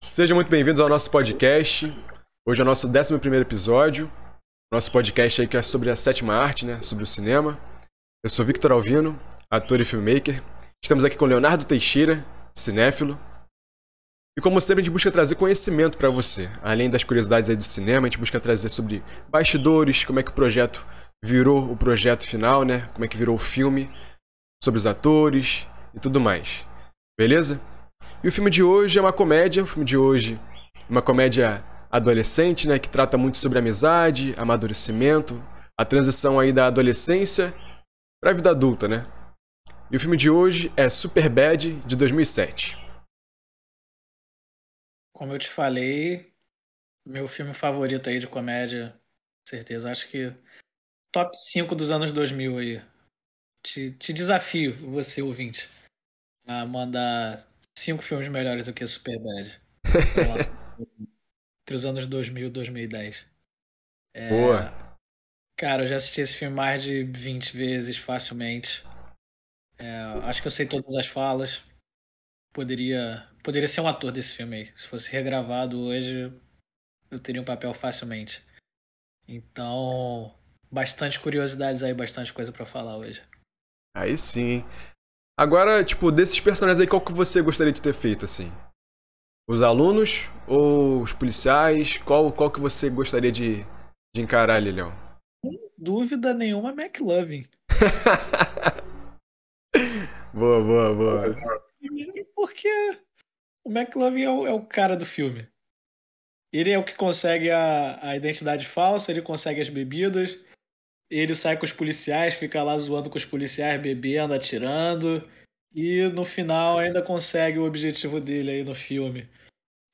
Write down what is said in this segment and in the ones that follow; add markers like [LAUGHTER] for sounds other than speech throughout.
Sejam muito bem-vindos ao nosso podcast. Hoje é o nosso 11 episódio. Nosso podcast aí que é sobre a sétima arte, né? Sobre o cinema. Eu sou Victor Alvino, ator e filmmaker. Estamos aqui com Leonardo Teixeira, cinéfilo. E como sempre, a gente busca trazer conhecimento para você. Além das curiosidades aí do cinema, a gente busca trazer sobre bastidores, como é que o projeto virou o projeto final, né? Como é que virou o filme, sobre os atores e tudo mais. Beleza? E o filme de hoje é uma comédia, o filme de hoje é uma comédia adolescente, né, que trata muito sobre amizade, amadurecimento, a transição aí da adolescência para a vida adulta, né? E o filme de hoje é Superbad de 2007. Como eu te falei, meu filme favorito aí de comédia, com certeza, acho que top 5 dos anos 2000 aí. Te, te desafio, você ouvinte, a mandar cinco filmes melhores do que Superbad. [LAUGHS] entre os anos 2000 e 2010. É, Boa! Cara, eu já assisti esse filme mais de 20 vezes, facilmente. É, acho que eu sei todas as falas. Poderia, poderia ser um ator desse filme aí. Se fosse regravado hoje, eu teria um papel facilmente. Então, bastante curiosidades aí, bastante coisa para falar hoje. Aí sim. Agora, tipo, desses personagens aí, qual que você gostaria de ter feito, assim? Os alunos ou os policiais? Qual, qual que você gostaria de, de encarar Leão? Sem dúvida nenhuma, McLovin. [LAUGHS] boa, boa, boa. Porque o McLovin é o, é o cara do filme. Ele é o que consegue a, a identidade falsa, ele consegue as bebidas, ele sai com os policiais, fica lá zoando com os policiais, bebendo, atirando. E no final ainda consegue o objetivo dele aí no filme.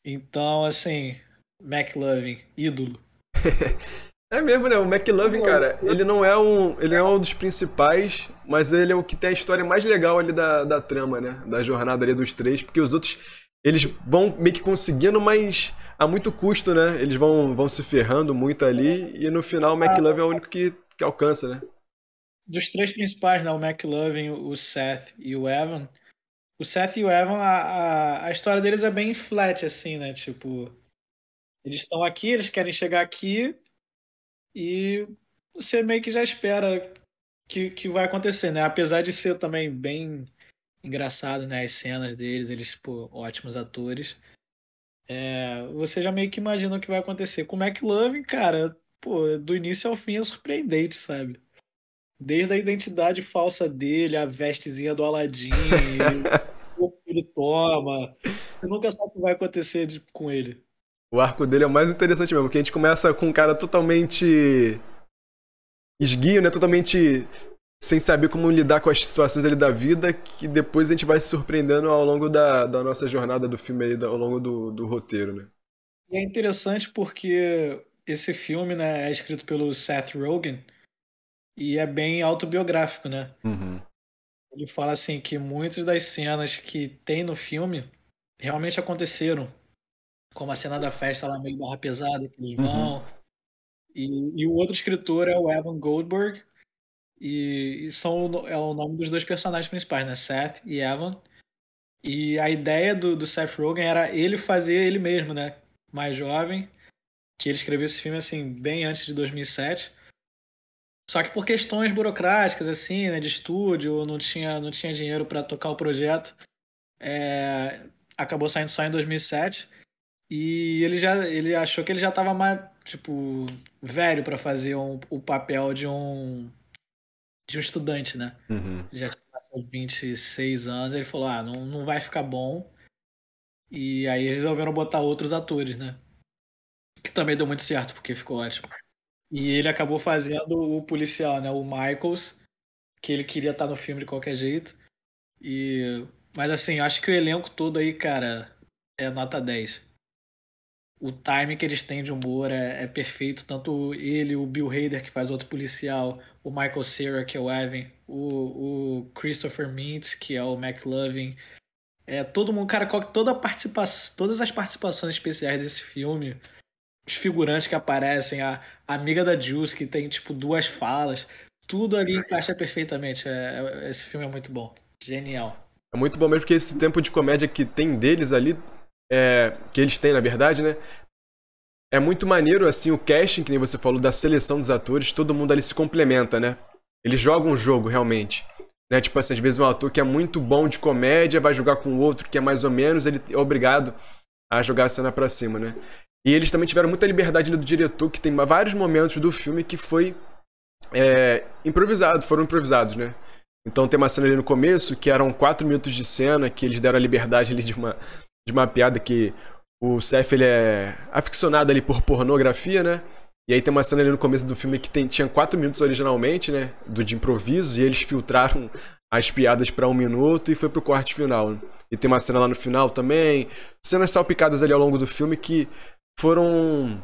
Então, assim, McLovin, ídolo. [LAUGHS] é mesmo, né? O McLovin, cara, ele não é um. Ele não é um dos principais, mas ele é o que tem a história mais legal ali da, da trama, né? Da jornada ali dos três, porque os outros. Eles vão meio que conseguindo, mas a muito custo, né? Eles vão, vão se ferrando muito ali, e no final o McLovin é o único que que alcança, né? Dos três principais, né? O McLovin, o Seth e o Evan. O Seth e o Evan, a, a, a história deles é bem flat, assim, né? Tipo, eles estão aqui, eles querem chegar aqui e você meio que já espera que, que vai acontecer, né? Apesar de ser também bem engraçado, né? As cenas deles, eles, pô, ótimos atores. É, você já meio que imagina o que vai acontecer. Com o McLovin, cara, pô, do início ao fim é surpreendente, sabe? Desde a identidade falsa dele, a vestezinha do Aladdin, [LAUGHS] o que ele toma. Você nunca sabe o que vai acontecer de, com ele. O arco dele é o mais interessante mesmo, porque a gente começa com um cara totalmente esguio, né? Totalmente sem saber como lidar com as situações ali da vida, que depois a gente vai se surpreendendo ao longo da, da nossa jornada do filme aí, ao longo do, do roteiro, né? E é interessante porque esse filme, né, é escrito pelo Seth Rogen e é bem autobiográfico, né? Uhum. Ele fala assim que muitas das cenas que tem no filme realmente aconteceram, como a cena da festa lá meio barra pesada que eles vão. Uhum. E, e, o outro escritor é o Evan Goldberg e, e são é o nome dos dois personagens principais, né? Seth e Evan. E a ideia do, do Seth Rogen era ele fazer ele mesmo, né? Mais jovem que ele escreveu esse filme assim bem antes de 2007. Só que por questões burocráticas assim, né, de estúdio, não tinha não tinha dinheiro para tocar o projeto. É, acabou saindo só em 2007 e ele já ele achou que ele já estava mais tipo velho para fazer um, o papel de um de um estudante, né? Uhum. Já tinha 26 anos, ele falou: "Ah, não, não vai ficar bom". E aí eles resolveram botar outros atores, né? Que também deu muito certo, porque ficou ótimo. E ele acabou fazendo o policial, né? O Michaels, que ele queria estar no filme de qualquer jeito. E mas assim, acho que o elenco todo aí, cara, é nota 10. O time que eles têm de humor é, é perfeito, tanto ele, o Bill Hader, que faz outro policial, o Michael Cera, que é o Evan, o, o Christopher Mintz, que é o McLovin. É, todo mundo, cara, toda participação, todas as participações especiais desse filme os figurantes que aparecem, a, amiga da Juice, que tem, tipo, duas falas. Tudo ali encaixa perfeitamente. É, é, esse filme é muito bom. Genial. É muito bom mesmo porque esse tempo de comédia que tem deles ali é, que eles têm, na verdade, né? É muito maneiro, assim, o casting, que nem você falou, da seleção dos atores, todo mundo ali se complementa, né? Eles jogam um jogo, realmente. Né? Tipo assim, às vezes um ator que é muito bom de comédia vai jogar com outro que é mais ou menos, ele é obrigado a jogar a cena pra cima, né? E eles também tiveram muita liberdade do diretor, que tem vários momentos do filme que foi é, improvisado, foram improvisados, né? Então tem uma cena ali no começo que eram quatro minutos de cena, que eles deram a liberdade ali de uma, de uma piada que o Seth ele é aficionado ali por pornografia, né? E aí tem uma cena ali no começo do filme que tem, tinha quatro minutos originalmente, né? Do de improviso, e eles filtraram as piadas para um minuto e foi pro corte final. Né? E tem uma cena lá no final também. Cenas salpicadas ali ao longo do filme que foram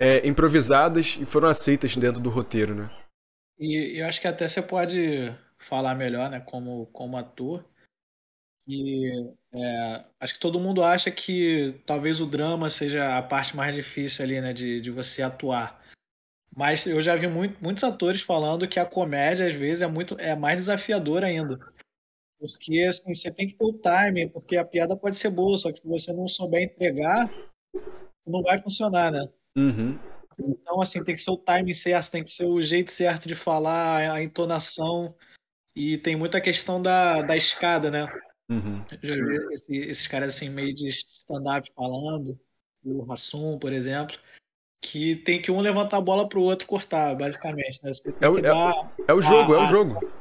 é, improvisadas e foram aceitas dentro do roteiro, né? E eu acho que até você pode falar melhor, né, como, como ator. E é, acho que todo mundo acha que talvez o drama seja a parte mais difícil ali, né, de, de você atuar. Mas eu já vi muito, muitos atores falando que a comédia, às vezes, é muito é mais desafiadora ainda. Porque assim, você tem que ter o timing, porque a piada pode ser boa, só que se você não souber entregar, não vai funcionar, né? Uhum. Então, assim, tem que ser o timing certo, tem que ser o jeito certo de falar, a entonação. E tem muita questão da, da escada, né? Uhum. Já vi esse, esses caras assim, meio de stand-up falando, o Rassum, por exemplo, que tem que um levantar a bola pro outro cortar, basicamente. Né? É o, é, dar é o jogo, a, é o jogo.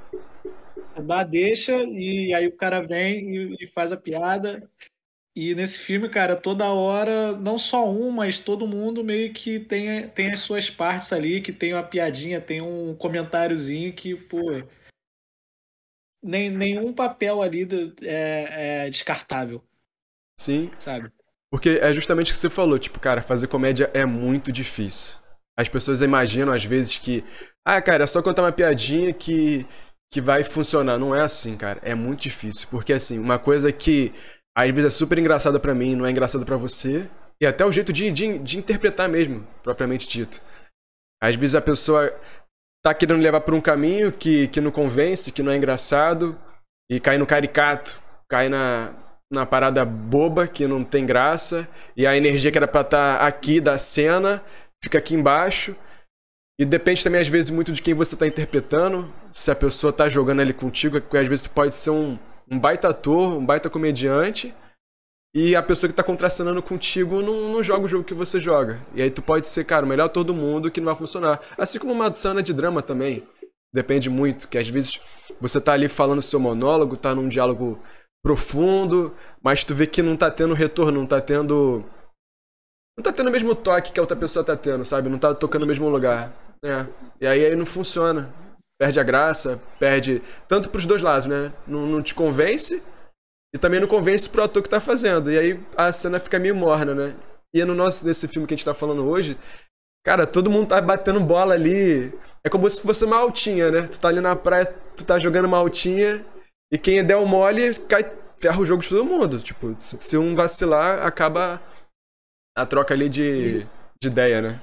Dá deixa e aí o cara vem e, e faz a piada e nesse filme, cara, toda hora, não só um, mas todo mundo meio que tem, tem as suas partes ali, que tem uma piadinha, tem um comentáriozinho que, pô. Nem, nenhum papel ali do, é, é descartável. Sim. Sabe? Porque é justamente o que você falou, tipo, cara, fazer comédia é muito difícil. As pessoas imaginam às vezes que, ah, cara, é só contar uma piadinha que, que vai funcionar. Não é assim, cara. É muito difícil. Porque, assim, uma coisa que às vezes é super engraçada para mim, não é engraçada para você. E até o jeito de, de, de, interpretar mesmo, propriamente dito. Às vezes a pessoa tá querendo levar por um caminho que, que não convence, que não é engraçado, e cai no caricato, cai na, na parada boba, que não tem graça, e a energia que era pra estar tá aqui da cena fica aqui embaixo. E depende também, às vezes, muito de quem você tá interpretando. Se a pessoa tá jogando ali contigo, porque às vezes pode ser um, um baita ator, um baita comediante, e a pessoa que tá contracenando contigo não, não joga o jogo que você joga. E aí tu pode ser, cara, o melhor ator do mundo que não vai funcionar. Assim como uma cena de drama também. Depende muito, que às vezes você tá ali falando seu monólogo, tá num diálogo profundo, mas tu vê que não tá tendo retorno, não tá tendo. Não tá tendo o mesmo toque que a outra pessoa tá tendo, sabe? Não tá tocando no mesmo lugar. É. E aí, aí não funciona perde a graça, perde tanto para os dois lados, né? Não, não, te convence e também não convence pro ator que tá fazendo. E aí a cena fica meio morna, né? E no nosso nesse filme que a gente tá falando hoje, cara, todo mundo tá batendo bola ali. É como se fosse uma altinha, né? Tu tá ali na praia, tu tá jogando uma altinha e quem der o mole cai ferra o jogo de todo mundo. Tipo, se um vacilar, acaba a troca ali de, de ideia, né?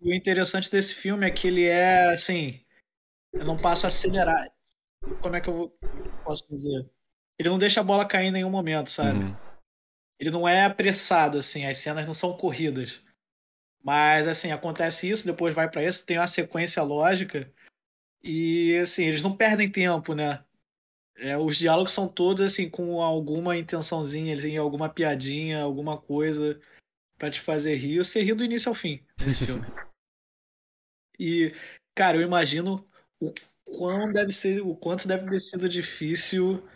O interessante desse filme é que ele é, assim, eu não passo a acelerar. Como é que eu vou, posso dizer? Ele não deixa a bola cair em nenhum momento, sabe? Uhum. Ele não é apressado, assim, as cenas não são corridas. Mas, assim, acontece isso, depois vai para isso, tem uma sequência lógica. E, assim, eles não perdem tempo, né? É, os diálogos são todos, assim, com alguma intençãozinha, assim, alguma piadinha, alguma coisa para te fazer rir. Você ri do início ao fim nesse [LAUGHS] filme. e, cara, eu imagino o quão deve ser, o quanto deve ter sido difícil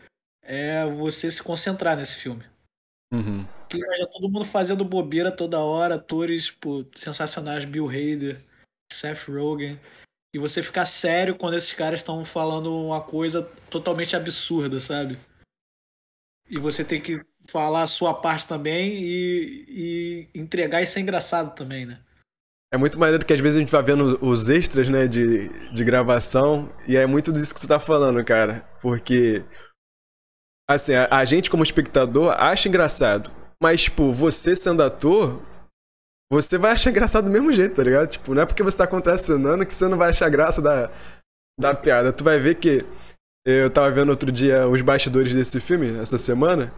é você se concentrar nesse filme. Uhum. Porque já todo mundo fazendo bobeira toda hora, atores pô, sensacionais, Bill Hader, Seth Rogen, e você ficar sério quando esses caras estão falando uma coisa totalmente absurda, sabe? E você tem que falar a sua parte também e, e entregar e ser engraçado também, né? É muito maneiro que às vezes a gente vai vendo os extras, né, de, de gravação, e é muito disso que tu tá falando, cara. Porque, assim, a, a gente como espectador acha engraçado, mas, tipo, você sendo ator, você vai achar engraçado do mesmo jeito, tá ligado? Tipo, não é porque você tá contracenando que você não vai achar graça da, da piada. Tu vai ver que eu tava vendo outro dia os bastidores desse filme, essa semana,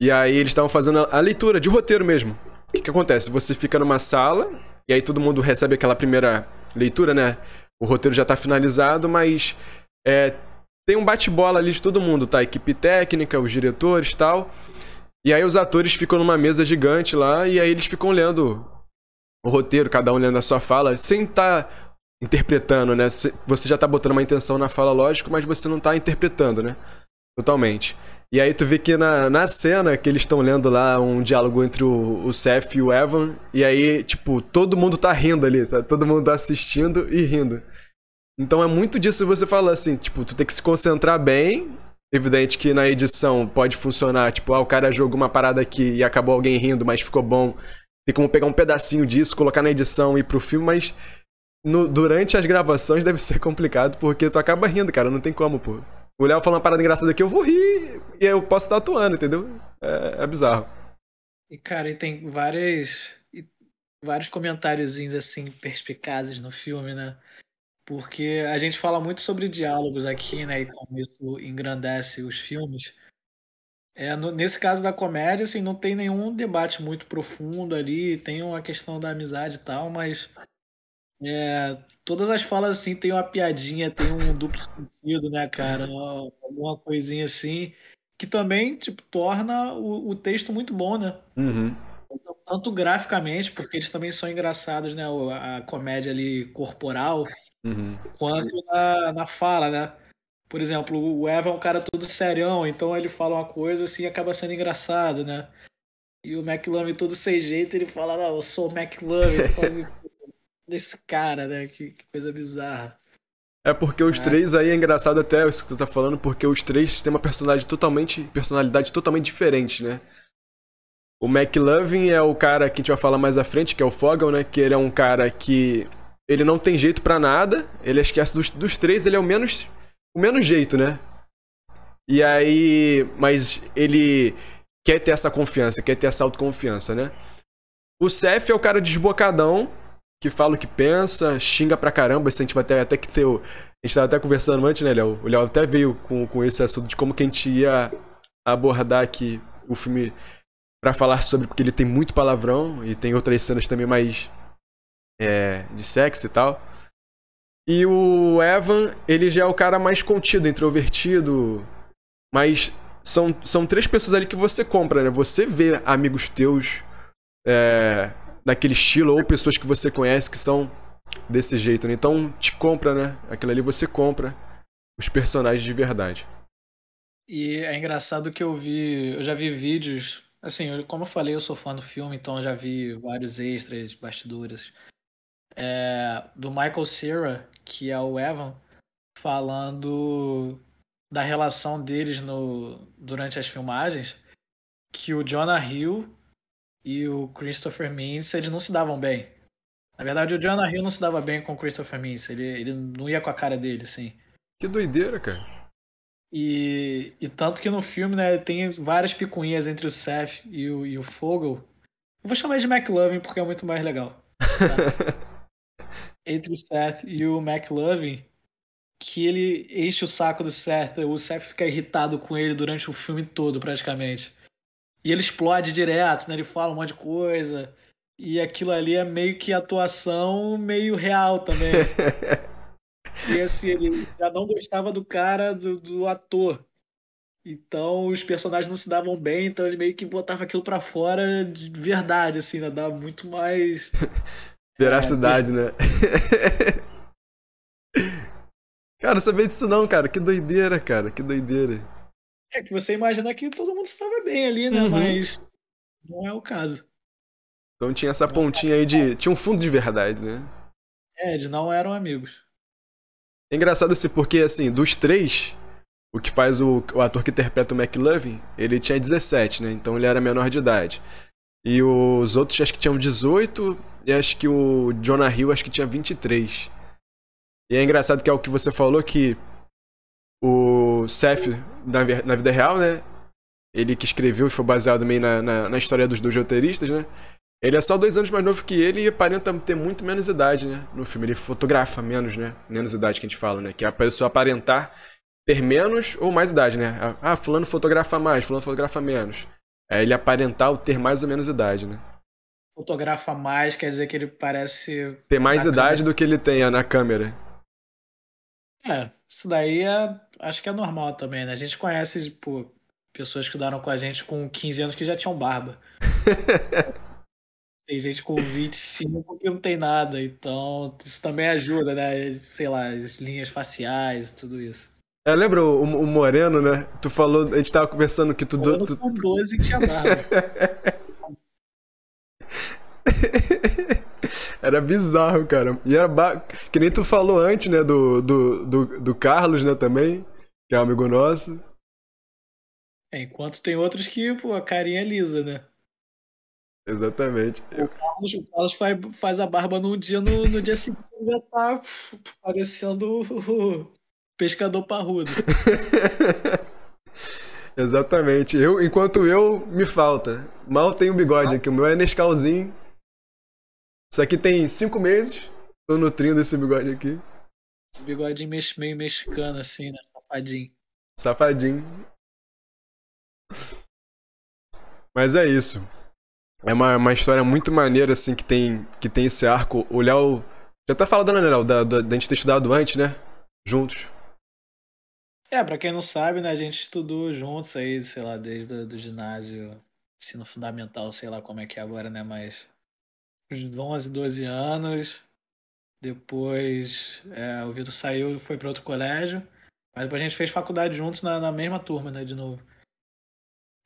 E aí eles estavam fazendo a leitura de roteiro mesmo. O que, que acontece? Você fica numa sala, e aí todo mundo recebe aquela primeira leitura, né? O roteiro já tá finalizado, mas é, tem um bate-bola ali de todo mundo, tá? A equipe técnica, os diretores tal. E aí os atores ficam numa mesa gigante lá, e aí eles ficam lendo o roteiro, cada um lendo a sua fala, sem estar tá interpretando, né? Você já tá botando uma intenção na fala, lógico, mas você não tá interpretando, né? Totalmente. E aí tu vê que na, na cena que eles estão lendo lá um diálogo entre o, o Seth e o Evan, e aí, tipo, todo mundo tá rindo ali, tá? Todo mundo tá assistindo e rindo. Então é muito disso você fala assim, tipo, tu tem que se concentrar bem. Evidente que na edição pode funcionar, tipo, ah, o cara jogou uma parada aqui e acabou alguém rindo, mas ficou bom. Tem como pegar um pedacinho disso, colocar na edição e ir pro filme, mas no, durante as gravações [LAUGHS] deve ser complicado, porque tu acaba rindo, cara, não tem como, pô. O Léo fala uma parada engraçada aqui, eu vou rir e eu posso estar atuando, entendeu? É, é bizarro. E, cara, e tem várias, vários comentáriozinhos, assim, perspicazes no filme, né? porque a gente fala muito sobre diálogos aqui, né, e como isso engrandece os filmes. É, no, nesse caso da comédia, assim, não tem nenhum debate muito profundo ali, tem uma questão da amizade e tal, mas é, todas as falas, assim, tem uma piadinha, tem um duplo sentido, né, cara? Alguma coisinha assim, que também, tipo, torna o, o texto muito bom, né? Uhum. Tanto graficamente, porque eles também são engraçados, né? A comédia ali corporal, Uhum. quanto na, na fala, né? Por exemplo, o Eva é um cara todo serião, então ele fala uma coisa assim e acaba sendo engraçado, né? E o McLovin todo sem jeito, ele fala, não, eu sou o McLovin, quase desse cara, né? Que, que, coisa bizarra. É porque os é. três aí é engraçado até isso que tu tá falando, porque os três têm uma personalidade totalmente, personalidade totalmente diferente, né? O McLovin é o cara que a gente vai falar mais à frente, que é o Fogel, né? Que ele é um cara que ele não tem jeito para nada. Ele esquece dos, dos três, ele é o menos o menos jeito, né? E aí, mas ele quer ter essa confiança, quer ter essa autoconfiança, né? O Seth é o cara desbocadão, que fala o que pensa, xinga pra caramba, isso a gente vai ter até que ter. A gente tava até conversando antes, né, Léo? O Léo até veio com, com esse assunto de como que a gente ia abordar aqui o filme para falar sobre, porque ele tem muito palavrão e tem outras cenas também mais é, de sexo e tal. E o Evan, ele já é o cara mais contido, introvertido. Mas são, são três pessoas ali que você compra, né? Você vê amigos teus é, daquele estilo, ou pessoas que você conhece que são desse jeito, né? Então te compra, né? Aquilo ali você compra os personagens de verdade. E é engraçado que eu vi, eu já vi vídeos, assim, como eu falei, eu sou fã do filme, então eu já vi vários extras, bastidores é, do Michael Cera, que é o Evan, falando da relação deles no, durante as filmagens, que o Jonah Hill e o Christopher Mintz, eles não se davam bem. Na verdade, o Jonah Hill não se dava bem com o Christopher Mintz, ele, ele não ia com a cara dele, assim. Que doideira, cara. E, e tanto que no filme, né, tem várias picuinhas entre o Seth e o, e o Fogel. Eu vou chamar de McLovin porque é muito mais legal. Tá? [LAUGHS] entre o Seth e o McLovin que ele enche o saco do Seth, o Seth fica irritado com ele durante o filme todo, praticamente. E ele explode direto, né? Ele fala um monte de coisa. E aquilo ali é meio que atuação meio real também. [LAUGHS] e assim, ele já não gostava do cara, do, do ator. Então os personagens não se davam bem, então ele meio que botava aquilo para fora de verdade, assim, né? Dá muito mais [LAUGHS] Veracidade, é, né? [LAUGHS] cara, não sabia disso não, cara. Que doideira, cara. Que doideira. É que você imagina que todo mundo estava bem ali, né? Uhum. Mas não é o caso. Então tinha essa pontinha aí de. Tinha um fundo de verdade, né? É, eles não eram amigos. É engraçado assim, porque assim, dos três, o que faz o, o ator que interpreta o McLovin, ele tinha 17, né? Então ele era menor de idade. E os outros acho que tinham 18 e acho que o Jonah Hill acho que tinha 23. E é engraçado que é o que você falou que o Seth, na, na vida real, né? Ele que escreveu e foi baseado meio na, na, na, história dos dois roteiristas, né? Ele é só dois anos mais novo que ele e aparenta ter muito menos idade, né? No filme. Ele fotografa menos, né? Menos idade que a gente fala, né? Que é a pessoa aparentar ter menos ou mais idade, né? Ah, fulano fotografa mais, fulano fotografa menos. É ele aparentar ter mais ou menos idade, né? Fotografa mais, quer dizer que ele parece. Ter mais idade câmera. do que ele tem na câmera. É, isso daí é, acho que é normal também, né? A gente conhece, tipo, pessoas que estudaram com a gente com 15 anos que já tinham barba. [LAUGHS] tem gente com 25 que não tem nada, então isso também ajuda, né? Sei lá, as linhas faciais, tudo isso. É, lembra o, o, Moreno, né? Tu falou, a gente tava conversando que tu... Moreno tu, com 12 tinha barba. [LAUGHS] [LAUGHS] [LAUGHS] Era bizarro, cara. E era ba... que nem tu falou antes, né? Do, do, do, do Carlos, né? Também, que é um amigo nosso. É, enquanto tem outros que, pô, a carinha é lisa, né? Exatamente. O Carlos, o Carlos faz, faz a barba num dia, no, no dia seguinte já tá parecendo o pescador parrudo. [LAUGHS] Exatamente. Eu, enquanto eu, me falta. Mal tenho bigode aqui. O meu é Nescauzinho. Isso aqui tem cinco meses. Tô nutrindo esse bigode aqui. Bigodinho meio mexicano, assim, né? Safadinho. Safadinho. Mas é isso. É uma, uma história muito maneira, assim, que tem, que tem esse arco. O Léo. Já tá falando, né, Léo? Da, da, da gente ter estudado antes, né? Juntos. É, pra quem não sabe, né, a gente estudou juntos aí, sei lá, desde o do ginásio, ensino fundamental, sei lá como é que é agora, né, mas 11, 12 anos. Depois é, o Vitor saiu e foi para outro colégio. Mas depois a gente fez faculdade juntos na, na, mesma turma, né, de novo.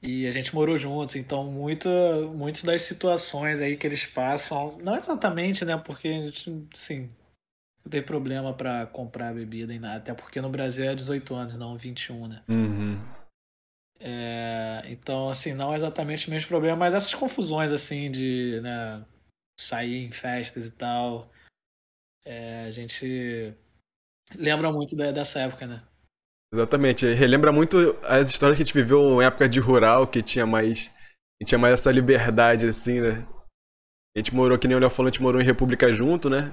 E a gente morou juntos, então muita, muitas das situações aí que eles passam, não exatamente, né, porque a gente, sim, não tem problema para comprar bebida e nada, até porque no Brasil é 18 anos, não 21, né? Uhum. É, então, assim, não é exatamente o mesmo problema, mas essas confusões, assim, de, né, sair em festas e tal. É, a gente lembra muito dessa época, né? Exatamente. Relembra muito as histórias que a gente viveu em época de rural, que tinha mais. tinha mais essa liberdade, assim, né? A gente morou, que nem o Léo falou, a gente morou em República junto, né?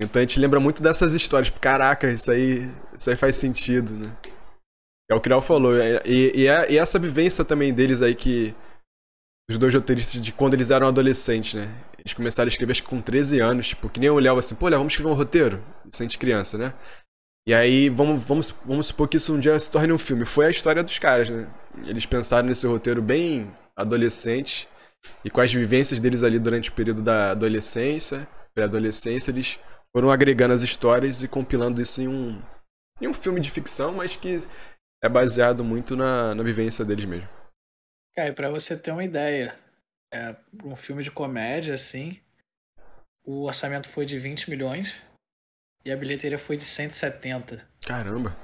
Então a gente lembra muito dessas histórias. Caraca, isso aí, isso aí faz sentido, né? É o que o Léo falou. E, e, e essa vivência também deles aí que. Os dois roteiristas de quando eles eram adolescentes, né? Eles começaram a escrever acho que com 13 anos, tipo, que nem o Léo assim, pô, Léo, vamos escrever um roteiro? Sente criança, né? E aí, vamos, vamos, vamos supor que isso um dia se torne um filme. Foi a história dos caras, né? Eles pensaram nesse roteiro bem adolescente e com as vivências deles ali durante o período da adolescência, pré-adolescência, eles foram agregando as histórias e compilando isso em um, em um filme de ficção, mas que é baseado muito na, na vivência deles mesmo. Cara, pra você ter uma ideia, é, um filme de comédia, assim, o orçamento foi de 20 milhões e a bilheteria foi de 170. Caramba!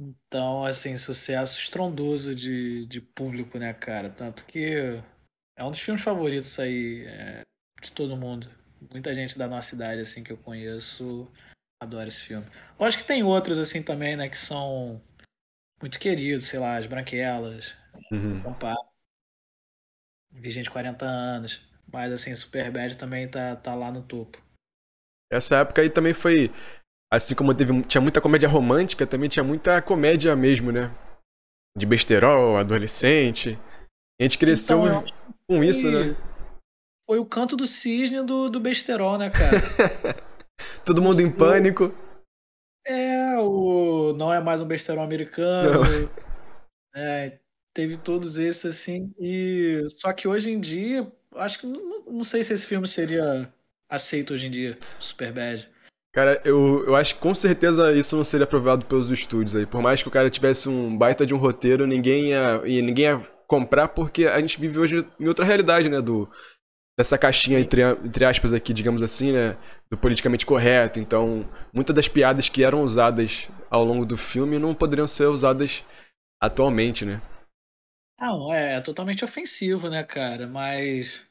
Então, assim, sucesso estrondoso de, de público, né, cara? Tanto que é um dos filmes favoritos aí é, de todo mundo. Muita gente da nossa idade, assim, que eu conheço, adora esse filme. Lógico que tem outros, assim, também, né, que são muito queridos, sei lá, As Branquelas, uhum. Virgem de 40 anos. Mas assim, Superbad também tá, tá lá no topo. Essa época aí também foi. Assim como teve, tinha muita comédia romântica, também tinha muita comédia mesmo, né? De besterol, adolescente. A gente cresceu então, com isso, né? Foi o canto do cisne do, do besterol, né, cara? [LAUGHS] Todo mundo em pânico. É, o não é mais um besterol americano. Não. É, teve todos esses, assim. E só que hoje em dia, acho que não, não sei se esse filme seria aceito hoje em dia, Superbad. Cara, eu, eu acho que com certeza isso não seria aprovado pelos estúdios aí. Por mais que o cara tivesse um baita de um roteiro, ninguém ia, ninguém ia comprar, porque a gente vive hoje em outra realidade, né? Do, dessa caixinha, entre, entre aspas, aqui, digamos assim, né? Do politicamente correto. Então, muitas das piadas que eram usadas ao longo do filme não poderiam ser usadas atualmente, né? Não, é, é totalmente ofensivo, né, cara? Mas.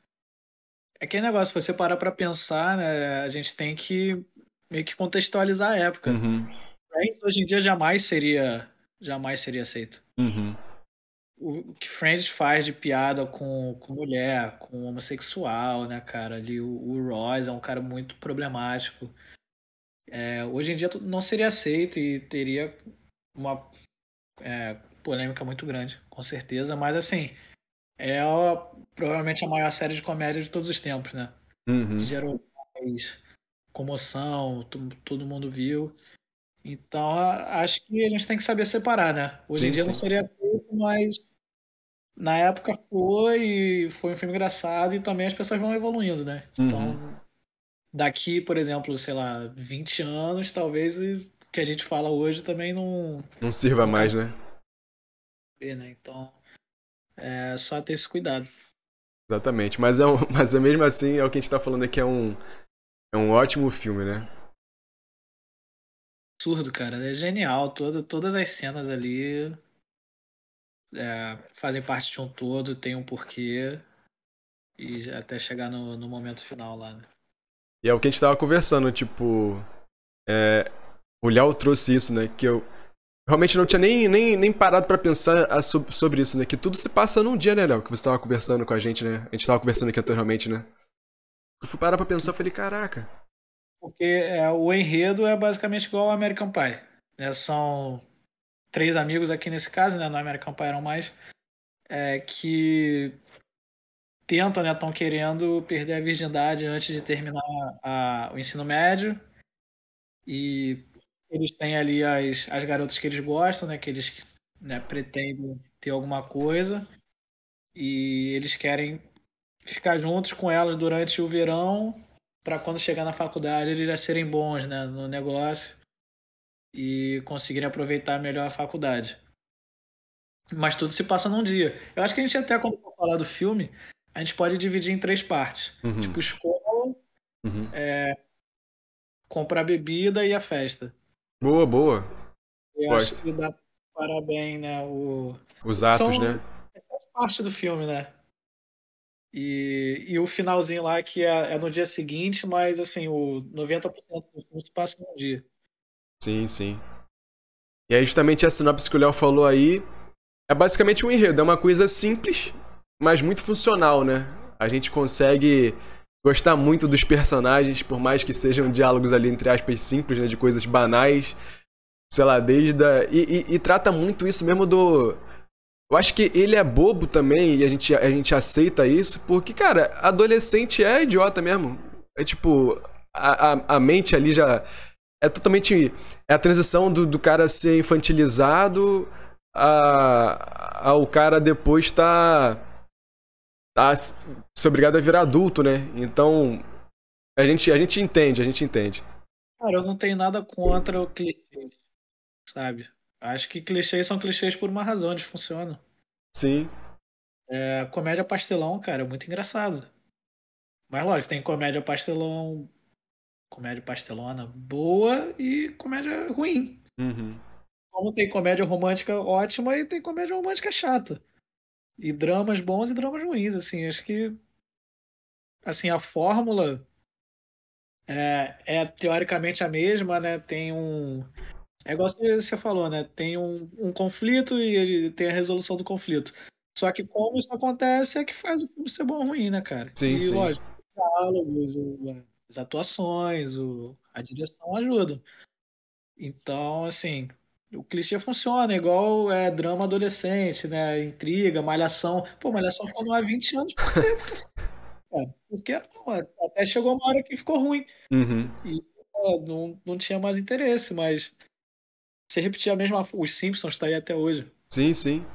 É aquele negócio, se você parar pra pensar, né, a gente tem que meio que contextualizar a época. Uhum. Friends hoje em dia jamais seria jamais seria aceito. Uhum. O que Friends faz de piada com, com mulher, com homossexual, né, cara? Ali o, o Ross é um cara muito problemático. É, hoje em dia não seria aceito e teria uma é, polêmica muito grande, com certeza. Mas assim, é provavelmente a maior série de comédia de todos os tempos, né? Uhum. Gerou mais comoção, todo mundo viu. Então, acho que a gente tem que saber separar, né? Hoje sim, em dia sim. não seria feito, mas na época foi, foi um filme engraçado e também as pessoas vão evoluindo, né? Então, uhum. daqui, por exemplo, sei lá, 20 anos, talvez o que a gente fala hoje também não. Não sirva mais, né? Né? Então, é só ter esse cuidado. Exatamente, mas, é um, [LAUGHS] mas é mesmo assim, é o que a gente tá falando aqui, é um, é um ótimo filme, né? Absurdo, cara. É genial. Todo, todas as cenas ali é, fazem parte de um todo, tem um porquê. E até chegar no, no momento final lá, né? E é o que a gente tava conversando, tipo. É, o Léo trouxe isso, né? Que eu realmente não tinha nem, nem, nem parado para pensar sobre isso, né? Que tudo se passa num dia, né, Léo? Que você tava conversando com a gente, né? A gente tava conversando aqui anteriormente, né? Eu fui parar pra pensar falei, caraca. Porque é, o enredo é basicamente igual ao American Pie. Né? São três amigos aqui nesse caso, né? No American Pie eram mais. É, que tentam, né? Estão querendo perder a virgindade antes de terminar a, o ensino médio. E eles têm ali as, as garotas que eles gostam, né? Que eles né, pretendem ter alguma coisa. E eles querem ficar juntos com elas durante o verão para quando chegar na faculdade eles já serem bons né, no negócio e conseguirem aproveitar melhor a faculdade. Mas tudo se passa num dia. Eu acho que a gente até, quando for falar do filme, a gente pode dividir em três partes. Uhum. Tipo, escola, uhum. é, comprar bebida e a festa. Boa, boa. Eu Gosto. acho que dá parabéns, né? O... Os atos, São, né? É parte do filme, né? E, e o finalzinho lá que é, é no dia seguinte, mas assim, o 90% dos filmes se passa no dia. Sim, sim. E aí justamente a sinopse que o Léo falou aí é basicamente um enredo, é uma coisa simples, mas muito funcional, né? A gente consegue gostar muito dos personagens, por mais que sejam diálogos ali, entre aspas, simples, né? De coisas banais. Sei lá, desde a... e, e, e trata muito isso mesmo do eu acho que ele é bobo também e a gente, a gente aceita isso, porque, cara, adolescente é idiota mesmo. É tipo, a, a, a mente ali já é totalmente. É a transição do, do cara ser infantilizado a, a o cara depois tá. tá ser obrigado a virar adulto, né? Então. A gente, a gente entende, a gente entende. Cara, eu não tenho nada contra o clichê, sabe? Acho que clichês são clichês por uma razão, eles funcionam. Sim. É, comédia pastelão, cara, é muito engraçado. Mas lógico, tem comédia pastelão. Comédia pastelona boa e comédia ruim. Uhum. Como tem comédia romântica ótima e tem comédia romântica chata. E dramas bons e dramas ruins, assim. Acho que. Assim, a fórmula é, é teoricamente a mesma, né? Tem um é igual você falou, né? Tem um, um conflito e tem a resolução do conflito. Só que como isso acontece é que faz o filme ser bom ou ruim, né, cara? Sim, e, sim. lógico, os diálogos, as atuações, o, a direção ajudam. Então, assim, o clichê funciona, igual é drama adolescente, né? Intriga, malhação. Pô, malhação ficou no ar 20 anos [LAUGHS] É, porque não, até chegou uma hora que ficou ruim. Uhum. E não, não tinha mais interesse, mas você repetir a mesma. Os Simpsons tá aí até hoje. Sim, sim.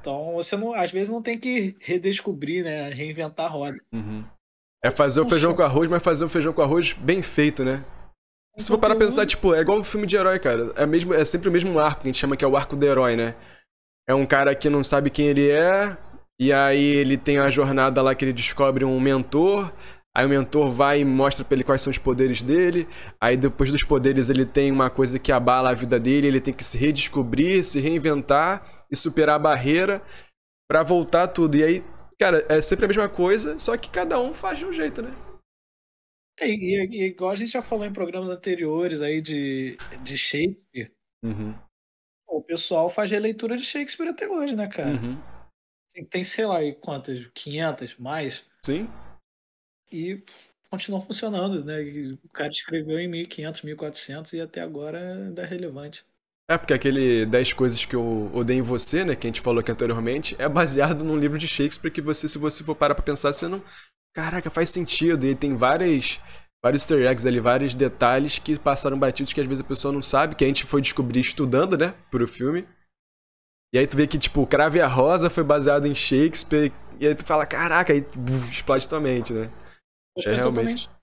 Então você não, às vezes não tem que redescobrir, né? Reinventar a roda. Uhum. É fazer o feijão com arroz, mas fazer o feijão com arroz bem feito, né? Se for para pensar, tipo, é igual o um filme de herói, cara. É, mesmo, é sempre o mesmo arco que a gente chama que é o arco do herói, né? É um cara que não sabe quem ele é, e aí ele tem a jornada lá que ele descobre um mentor, Aí o mentor vai e mostra pra ele quais são os poderes dele. Aí depois dos poderes ele tem uma coisa que abala a vida dele, ele tem que se redescobrir, se reinventar e superar a barreira para voltar tudo. E aí, cara, é sempre a mesma coisa, só que cada um faz de um jeito, né? É, e, e, igual a gente já falou em programas anteriores aí de, de Shakespeare, uhum. o pessoal faz releitura de Shakespeare até hoje, né, cara? Uhum. Tem, sei lá, quantas? 500 mais? Sim e continuam funcionando, né? O cara escreveu em 1500, 1400 e até agora ainda é relevante. É, porque aquele 10 coisas que eu odeio em você, né, que a gente falou aqui anteriormente, é baseado num livro de Shakespeare que você, se você for parar pra pensar, você não... Caraca, faz sentido. E tem várias, vários easter eggs ali, vários detalhes que passaram batidos que às vezes a pessoa não sabe, que a gente foi descobrir estudando, né, pro filme. E aí tu vê que, tipo, o Crave a Rosa foi baseado em Shakespeare, e aí tu fala, caraca, aí buf, explode tua mente, né? Acho É, realmente. totalmente-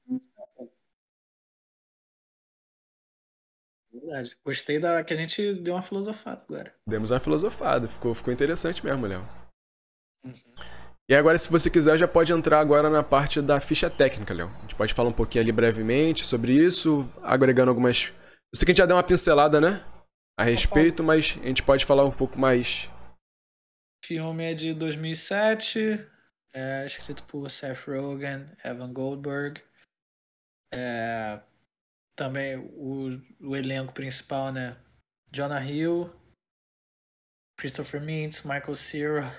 Verdade. Gostei da que a gente deu uma filosofada agora. Demos uma filosofada, ficou, ficou interessante mesmo, Léo. E agora, se você quiser, já pode entrar agora na parte da ficha técnica, Léo. A gente pode falar um pouquinho ali brevemente sobre isso, agregando algumas. Eu sei que a gente já deu uma pincelada, né? A respeito, mas a gente pode falar um pouco mais. O filme é de 2007, é escrito por Seth Rogen, Evan Goldberg. É, também o, o elenco principal, né? Jonah Hill, Christopher Mintz, Michael Cera.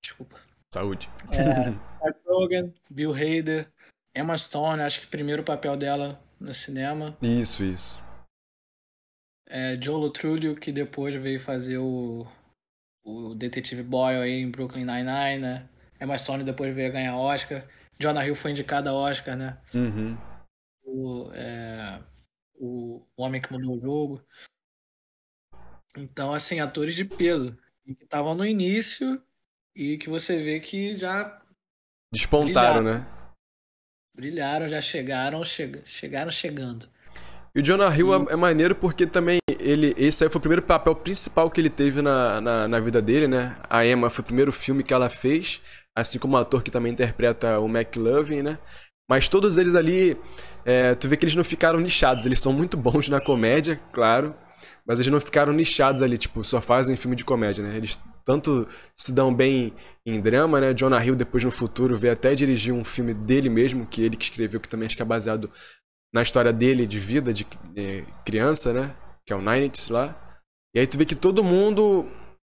Desculpa. Saúde. É, Seth Rogen, Bill Hader, Emma Stone, acho que o primeiro papel dela no cinema. Isso, isso. É, Joe Lutrudio, que depois veio fazer o, o Detetive Boyle aí em Brooklyn Nine-Nine, né? Emma Stone depois veio ganhar Oscar. Jonah Hill foi indicado a Oscar, né? Uhum. O, é, o Homem que Mudou o Jogo. Então, assim, atores de peso. E que estavam no início e que você vê que já Despontaram, Brilharam. né? Brilharam, já chegaram, chega, chegaram chegando. E o Jonah Hill é, é maneiro porque também ele. Esse aí foi o primeiro papel principal que ele teve na, na, na vida dele, né? A Emma foi o primeiro filme que ela fez, assim como o ator que também interpreta o McLovin, né? Mas todos eles ali, é, tu vê que eles não ficaram nichados, eles são muito bons na comédia, claro, mas eles não ficaram nichados ali, tipo, só fazem filme de comédia, né? Eles tanto se dão bem em drama, né? Jonah Hill depois no futuro veio até dirigir um filme dele mesmo, que ele que escreveu, que também acho que é baseado na história dele de vida, de eh, criança, né? Que é o Nineties lá. E aí tu vê que todo mundo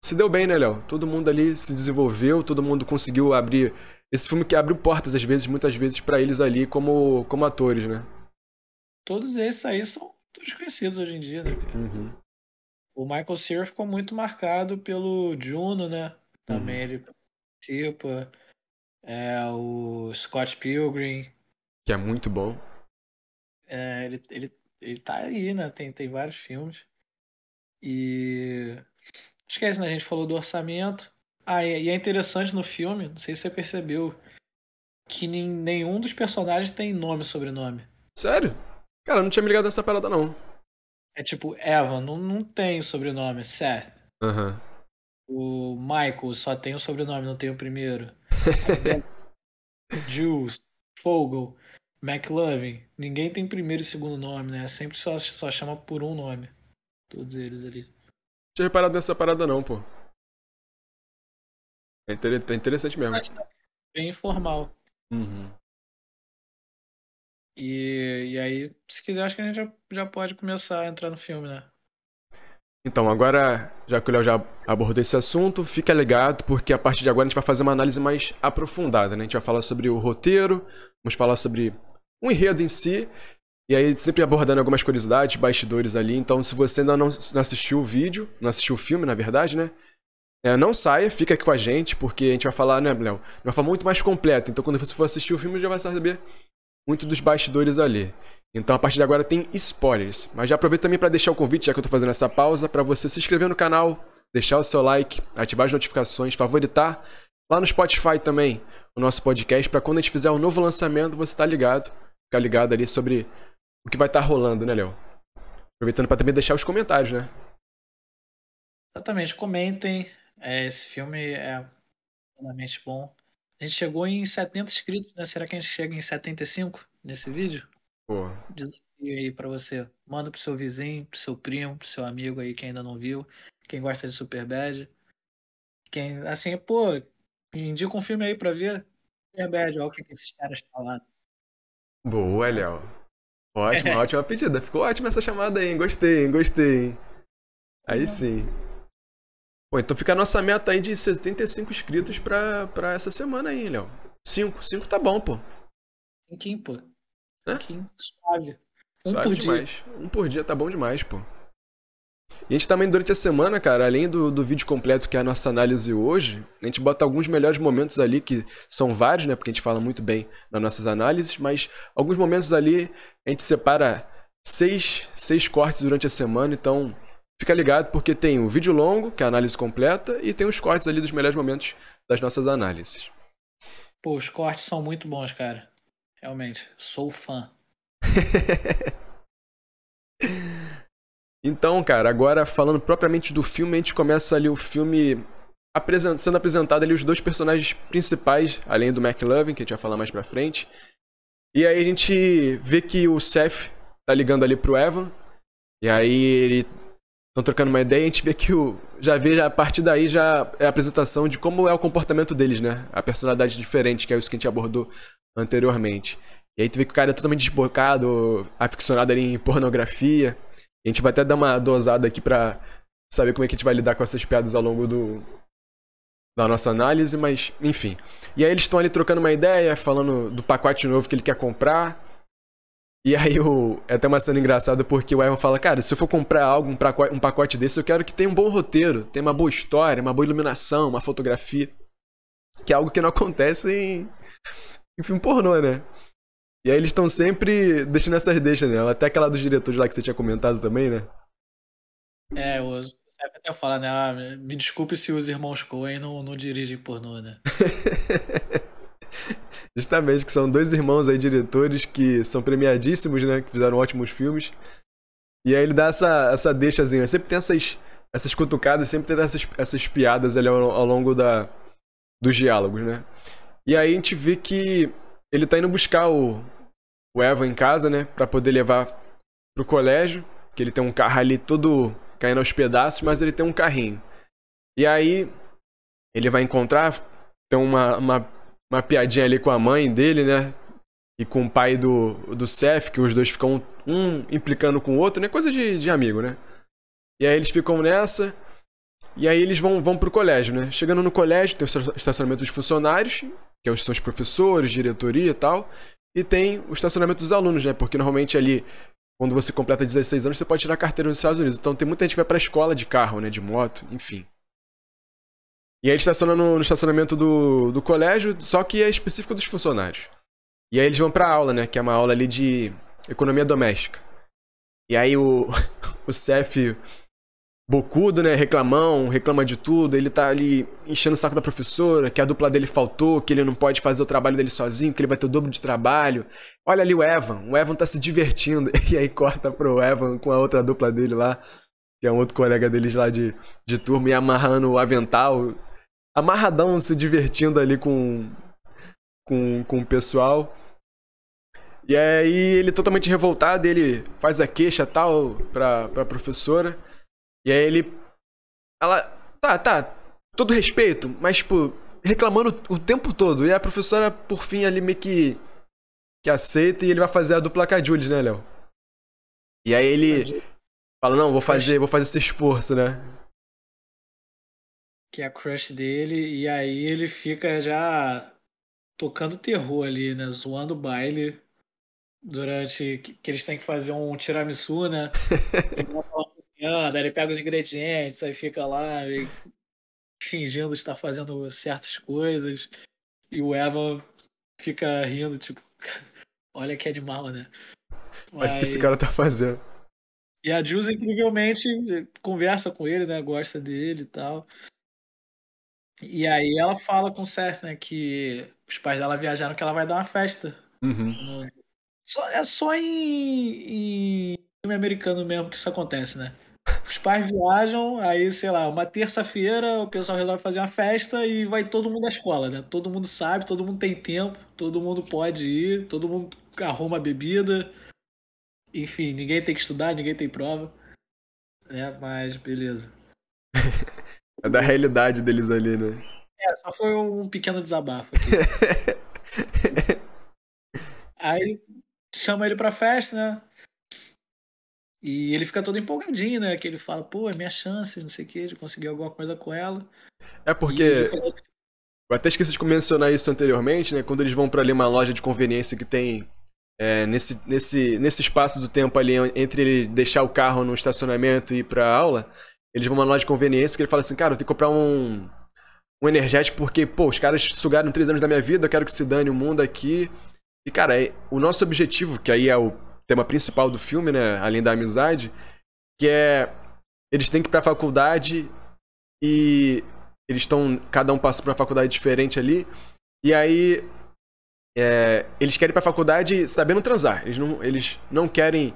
se deu bem, né, Léo? Todo mundo ali se desenvolveu, todo mundo conseguiu abrir. Esse filme que abriu portas, às vezes, muitas vezes, pra eles ali como, como atores, né? Todos esses aí são todos conhecidos hoje em dia, né? cara? Uhum. O Michael Cera ficou muito marcado pelo Juno, né? Também Uhum. ele participa. É, o Scott Pilgrim. Que é muito bom. É, ele, ele, ele tá aí, né? Tem, tem vários filmes. E. Esquece, né? A gente falou do orçamento. Ah, e é interessante no filme, não sei se você percebeu, que nem- nenhum dos personagens tem nome e sobrenome. Sério? Cara, eu não tinha me ligado nessa parada, não. É tipo, Evan não, não tem sobrenome, Seth. Aham. O Michael só tem o sobrenome, não tem o primeiro. [LAUGHS] Jules, Fogel, McLovin. Ninguém tem primeiro e segundo nome, né? Sempre só, só chama por um nome. Todos eles ali. Não tinha reparado nessa parada, não, pô. É, é interessante mesmo. Tá bem informal. Uhum. E, e aí, se quiser, acho que a gente já, já pode começar a entrar no filme, né? Então, agora, já que o Léo já abordou esse assunto, fica ligado, porque a partir de agora a gente vai fazer uma análise mais aprofundada, né? A gente vai falar sobre o roteiro, vamos falar sobre o enredo em si, e aí sempre abordando algumas curiosidades, bastidores ali. Então, se você ainda não, não assistiu o vídeo, não assistiu o filme, na verdade, né? É, não saia, fica aqui com a gente, porque a gente vai falar, né, Léo? Uma forma muito mais completa. Então, quando você for assistir o filme, já vai saber muito dos bastidores ali. Então, a partir de agora tem spoilers. Mas já aproveito também para deixar o convite, já que eu tô fazendo essa pausa, para você se inscrever no canal, deixar o seu like, ativar as notificações, favoritar lá no Spotify também o nosso podcast, para quando a gente fizer um novo lançamento, você tá ligado, ficar ligado ali sobre o que vai estar rolando, né, Léo? Aproveitando para também deixar os comentários, né? Exatamente, comentem. É, esse filme é realmente bom. A gente chegou em 70 inscritos, né? Será que a gente chega em 75 nesse vídeo? Pô, Desafio aí pra você. Manda pro seu vizinho, pro seu primo, pro seu amigo aí que ainda não viu. Quem gosta de Superbad. Quem, assim, pô, indica um filme aí pra ver. Superbad, olha o que que esses caras falaram. boa, Léo. Ótima, [LAUGHS] ótima pedida. Ficou ótima essa chamada aí, hein? Gostei, hein? Gostei, hein? Aí sim. Pô, então fica a nossa meta aí de 75 inscritos pra, pra essa semana aí, Léo. 5, 5 tá bom, pô. Cinquinho, pô. Hã? Cinquinho, suave. Um Suave por dia. demais. Um por dia tá bom demais, pô. E a gente também, durante a semana, cara, além do, do vídeo completo que é a nossa análise hoje, a gente bota alguns melhores momentos ali, que são vários, né? Porque a gente fala muito bem nas nossas análises, mas alguns momentos ali a gente separa seis, seis cortes durante a semana, então fica ligado porque tem o vídeo longo, que é a análise completa, e tem os cortes ali dos melhores momentos das nossas análises. Pô, os cortes são muito bons, cara. Realmente, sou fã. [LAUGHS] Então, cara, agora falando propriamente do filme, a gente começa ali o filme apresen- sendo apresentado ali os dois personagens principais, além do McLovin, que a gente vai falar mais pra frente. E aí a gente vê que o Seth tá ligando ali pro Evan, e aí ele estão trocando uma ideia, a gente vê que o já vê a partir daí já é a apresentação de como é o comportamento deles, né? A personalidade diferente, que é isso que a gente abordou anteriormente. E aí tu vê que o cara é totalmente desbocado, aficionado ali em pornografia. A gente vai até dar uma dosada aqui pra saber como é que a gente vai lidar com essas piadas ao longo do da nossa análise, mas enfim. E aí eles estão ali trocando uma ideia, falando do pacote novo que ele quer comprar. E aí o, é até uma cena engraçada porque o Evan fala, cara, se eu for comprar algo, um pacote, um pacote desse, eu quero que tenha um bom roteiro, tenha uma boa história, uma boa iluminação, uma fotografia. Que é algo que não [LAUGHS] acontece em, em filme pornô, né? E aí eles estão sempre deixando essas deixas, né? Até aquela dos diretores lá que você tinha comentado também, né? É, o até fala, né? Ah, me desculpe se os irmãos Coen não, não dirigem pornô, né? [LAUGHS] Justamente, que são dois irmãos aí diretores que são premiadíssimos, né? Que fizeram ótimos filmes. E aí ele dá essa, essa deixazinha. Sempre tem essas, essas cutucadas, sempre tem essas, essas piadas ali ao, ao longo da, dos diálogos, né? E aí a gente vê que ele tá indo buscar o, o Evan em casa, né? Pra poder levar pro colégio. Que ele tem um carro ali todo caindo aos pedaços, mas ele tem um carrinho. E aí ele vai encontrar, tem uma, uma, uma piadinha ali com a mãe dele, né? E com o pai do, do Seth, que os dois ficam um implicando com o outro, né? Coisa de, de amigo, né? E aí eles ficam nessa. E aí eles vão, vão pro colégio, né? Chegando no colégio, tem o estacionamento dos funcionários, que são os professores, diretoria e tal. E tem o estacionamento dos alunos, né? Porque normalmente ali, quando você completa 16 anos, você pode tirar carteira nos Estados Unidos. Então tem muita gente que vai pra escola de carro, né? De moto, enfim. E aí estaciona no, no estacionamento do, do colégio, só que é específico dos funcionários. E aí eles vão pra aula, né? Que é uma aula ali de economia doméstica. E aí o, [LAUGHS] o Seth bocudo, né? Reclamão, reclama de tudo. Ele tá ali enchendo o saco da professora, que a dupla dele faltou, que ele não pode fazer o trabalho dele sozinho, que ele vai ter o dobro de trabalho. Olha ali o Evan, o Evan tá se divertindo. [LAUGHS] E aí corta pro Evan com a outra dupla dele lá, que é um outro colega deles lá de, de turma, e amarrando o avental. Amarradão, se divertindo ali com, com, com o pessoal. E aí ele totalmente revoltado, ele faz a queixa tal pra, pra professora. E aí ele. Ela. Tá, tá. Todo respeito, mas, tipo, reclamando o tempo todo. E a professora, por fim, ali meio que. que aceita e ele vai fazer a dupla com a Jules, né, Léo? E aí ele. Fala, não, vou fazer, vou fazer esse esforço, né? Que é a crush dele, e aí ele fica já tocando terror ali, né? Zoando o baile durante que, que eles têm que fazer um tiramisu, né? Ele pega os ingredientes, aí fica lá e fingindo estar fazendo certas coisas. E o Evan fica rindo, tipo, [LAUGHS] olha que animal, né? Olha o que esse cara tá fazendo. E a Jules, incrivelmente, conversa com ele, né? Gosta dele e tal. E aí ela fala com o Seth, né? Que os pais dela viajaram que ela vai dar uma festa. Uhum. No- Só- é só em, em filme americano mesmo que isso acontece, né? Os pais viajam, aí, sei lá, uma terça-feira o pessoal resolve fazer uma festa e vai todo mundo à escola, né? Todo mundo sabe, todo mundo tem tempo, todo mundo pode ir, todo mundo arruma a bebida. Enfim, ninguém tem que estudar, ninguém tem prova. Né? Mas beleza. [LAUGHS] É da realidade deles ali, né? É, só foi um pequeno desabafo aqui. [LAUGHS] Aí chama ele pra festa, né? E ele fica todo empolgadinho, né? Que ele fala, pô, é minha chance, não sei o que, de conseguir alguma coisa com ela. É porque. Eu até esqueci de mencionar isso anteriormente, né? Quando eles vão pra ali uma loja de conveniência que tem é, nesse, nesse, nesse espaço do tempo ali, entre ele deixar o carro no estacionamento e ir pra aula, eles vão numa loja de conveniência que ele fala assim, cara, eu tenho que comprar um, um energético porque, pô, os caras sugaram três anos da minha vida, eu quero que se dane o mundo aqui. E, cara, é, o nosso objetivo, que aí é o tema principal do filme, né, além da amizade, que é eles têm que ir pra faculdade e eles estão, cada um passa pra uma faculdade diferente ali, e aí é, eles querem ir pra faculdade sabendo transar. Eles não, eles não querem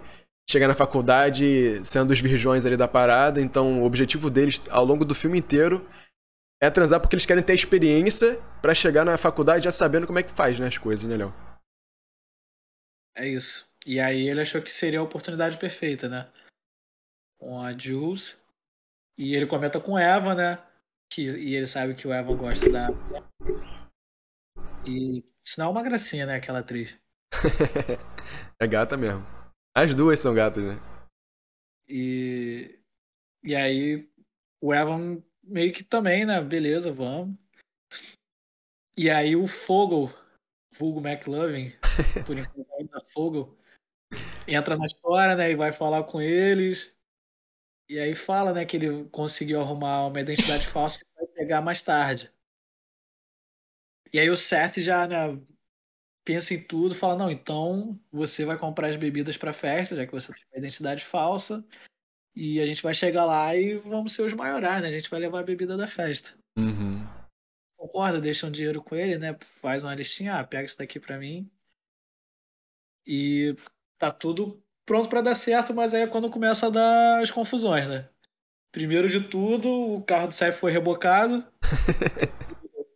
chegar na faculdade sendo os virgões ali da parada. Então, o objetivo deles ao longo do filme inteiro é transar porque eles querem ter experiência para chegar na faculdade já sabendo como é que faz né, as coisas, né, Léo? É isso. E aí ele achou que seria a oportunidade perfeita, né? Com a Jules. E ele comenta com Eva, né? Que, e ele sabe que o Eva gosta da. E Sinal é uma gracinha, né, aquela atriz. [LAUGHS] é gata mesmo. As duas são gatas, né? E. E aí, o Evan meio que também, né? Beleza, vamos. E aí o Fogel, vulgo McLovin, [LAUGHS] por enquanto ainda Fogel, entra na história, né? E vai falar com eles. E aí fala, né, que ele conseguiu arrumar uma identidade falsa que vai pegar mais tarde. E aí o Seth já, né, pensa em tudo, fala, não, então você vai comprar as bebidas pra festa, já que você tem uma identidade falsa, e a gente vai chegar lá e vamos ser os maiorais, né? A gente vai levar a bebida da festa. Uhum. Concorda, deixa um dinheiro com ele, né? Faz uma listinha, ah, pega isso daqui pra mim. E tá tudo pronto para dar certo, mas aí é quando começa a dar as confusões, né? Primeiro de tudo, o carro do Seth foi rebocado. [LAUGHS]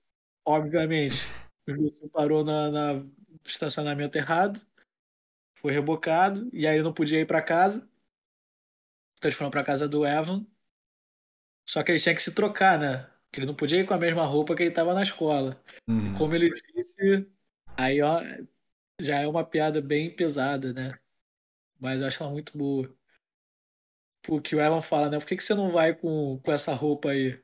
Obviamente. O Wilson parou na, na estacionamento errado. Foi rebocado. E aí ele não podia ir para casa. Então eles foram pra casa do Evan. Só que ele tinha que se trocar, né? Porque ele não podia ir com a mesma roupa que ele tava na escola. Uhum. Como ele disse, aí ó, já é uma piada bem pesada, né? Mas eu acho ela muito boa. Porque o Evan fala, né? Por que, que você não vai com, com essa roupa aí?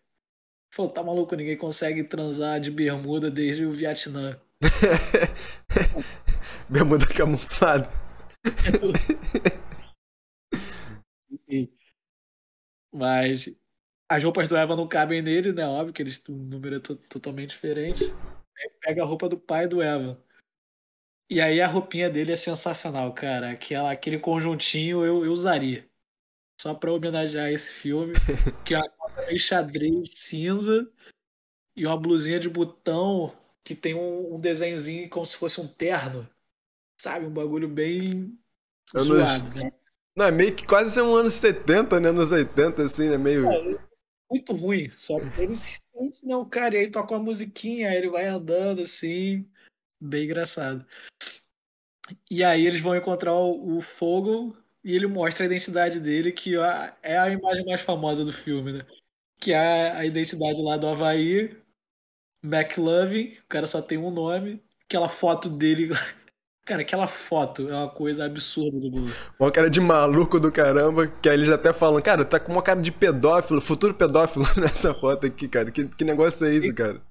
Falou, tá maluco, ninguém consegue transar de bermuda desde o Vietnã. [LAUGHS] bermuda camuflada. [LAUGHS] Mas as roupas do Eva não cabem nele, né? Óbvio que eles têm um número totalmente diferente. pega a roupa do pai do Eva. E aí a roupinha dele é sensacional, cara. Aquela, aquele conjuntinho eu, eu usaria só para homenagear esse filme, que é uma coisa meio xadrez cinza e uma blusinha de botão que tem um, um desenhozinho como se fosse um terno. Sabe? Um bagulho bem anos... zoado, né? Não, é meio que quase um anos 70, né? Anos 80, assim, né? Meio. É, muito ruim. Só ele se sente, né? O cara, e aí toca uma musiquinha, aí ele vai andando assim. Bem engraçado. E aí eles vão encontrar o, o Fogo e ele mostra a identidade dele, que é a imagem mais famosa do filme, né? Que é a identidade lá do Havaí, McLovin, o cara só tem um nome, aquela foto dele. [LAUGHS] Cara, aquela foto é uma coisa absurda do mundo. Uma cara de maluco do caramba, que aí eles até falam, cara, tá com uma cara de pedófilo, futuro pedófilo [LAUGHS] nessa foto aqui, cara. Que, que negócio é esse, cara?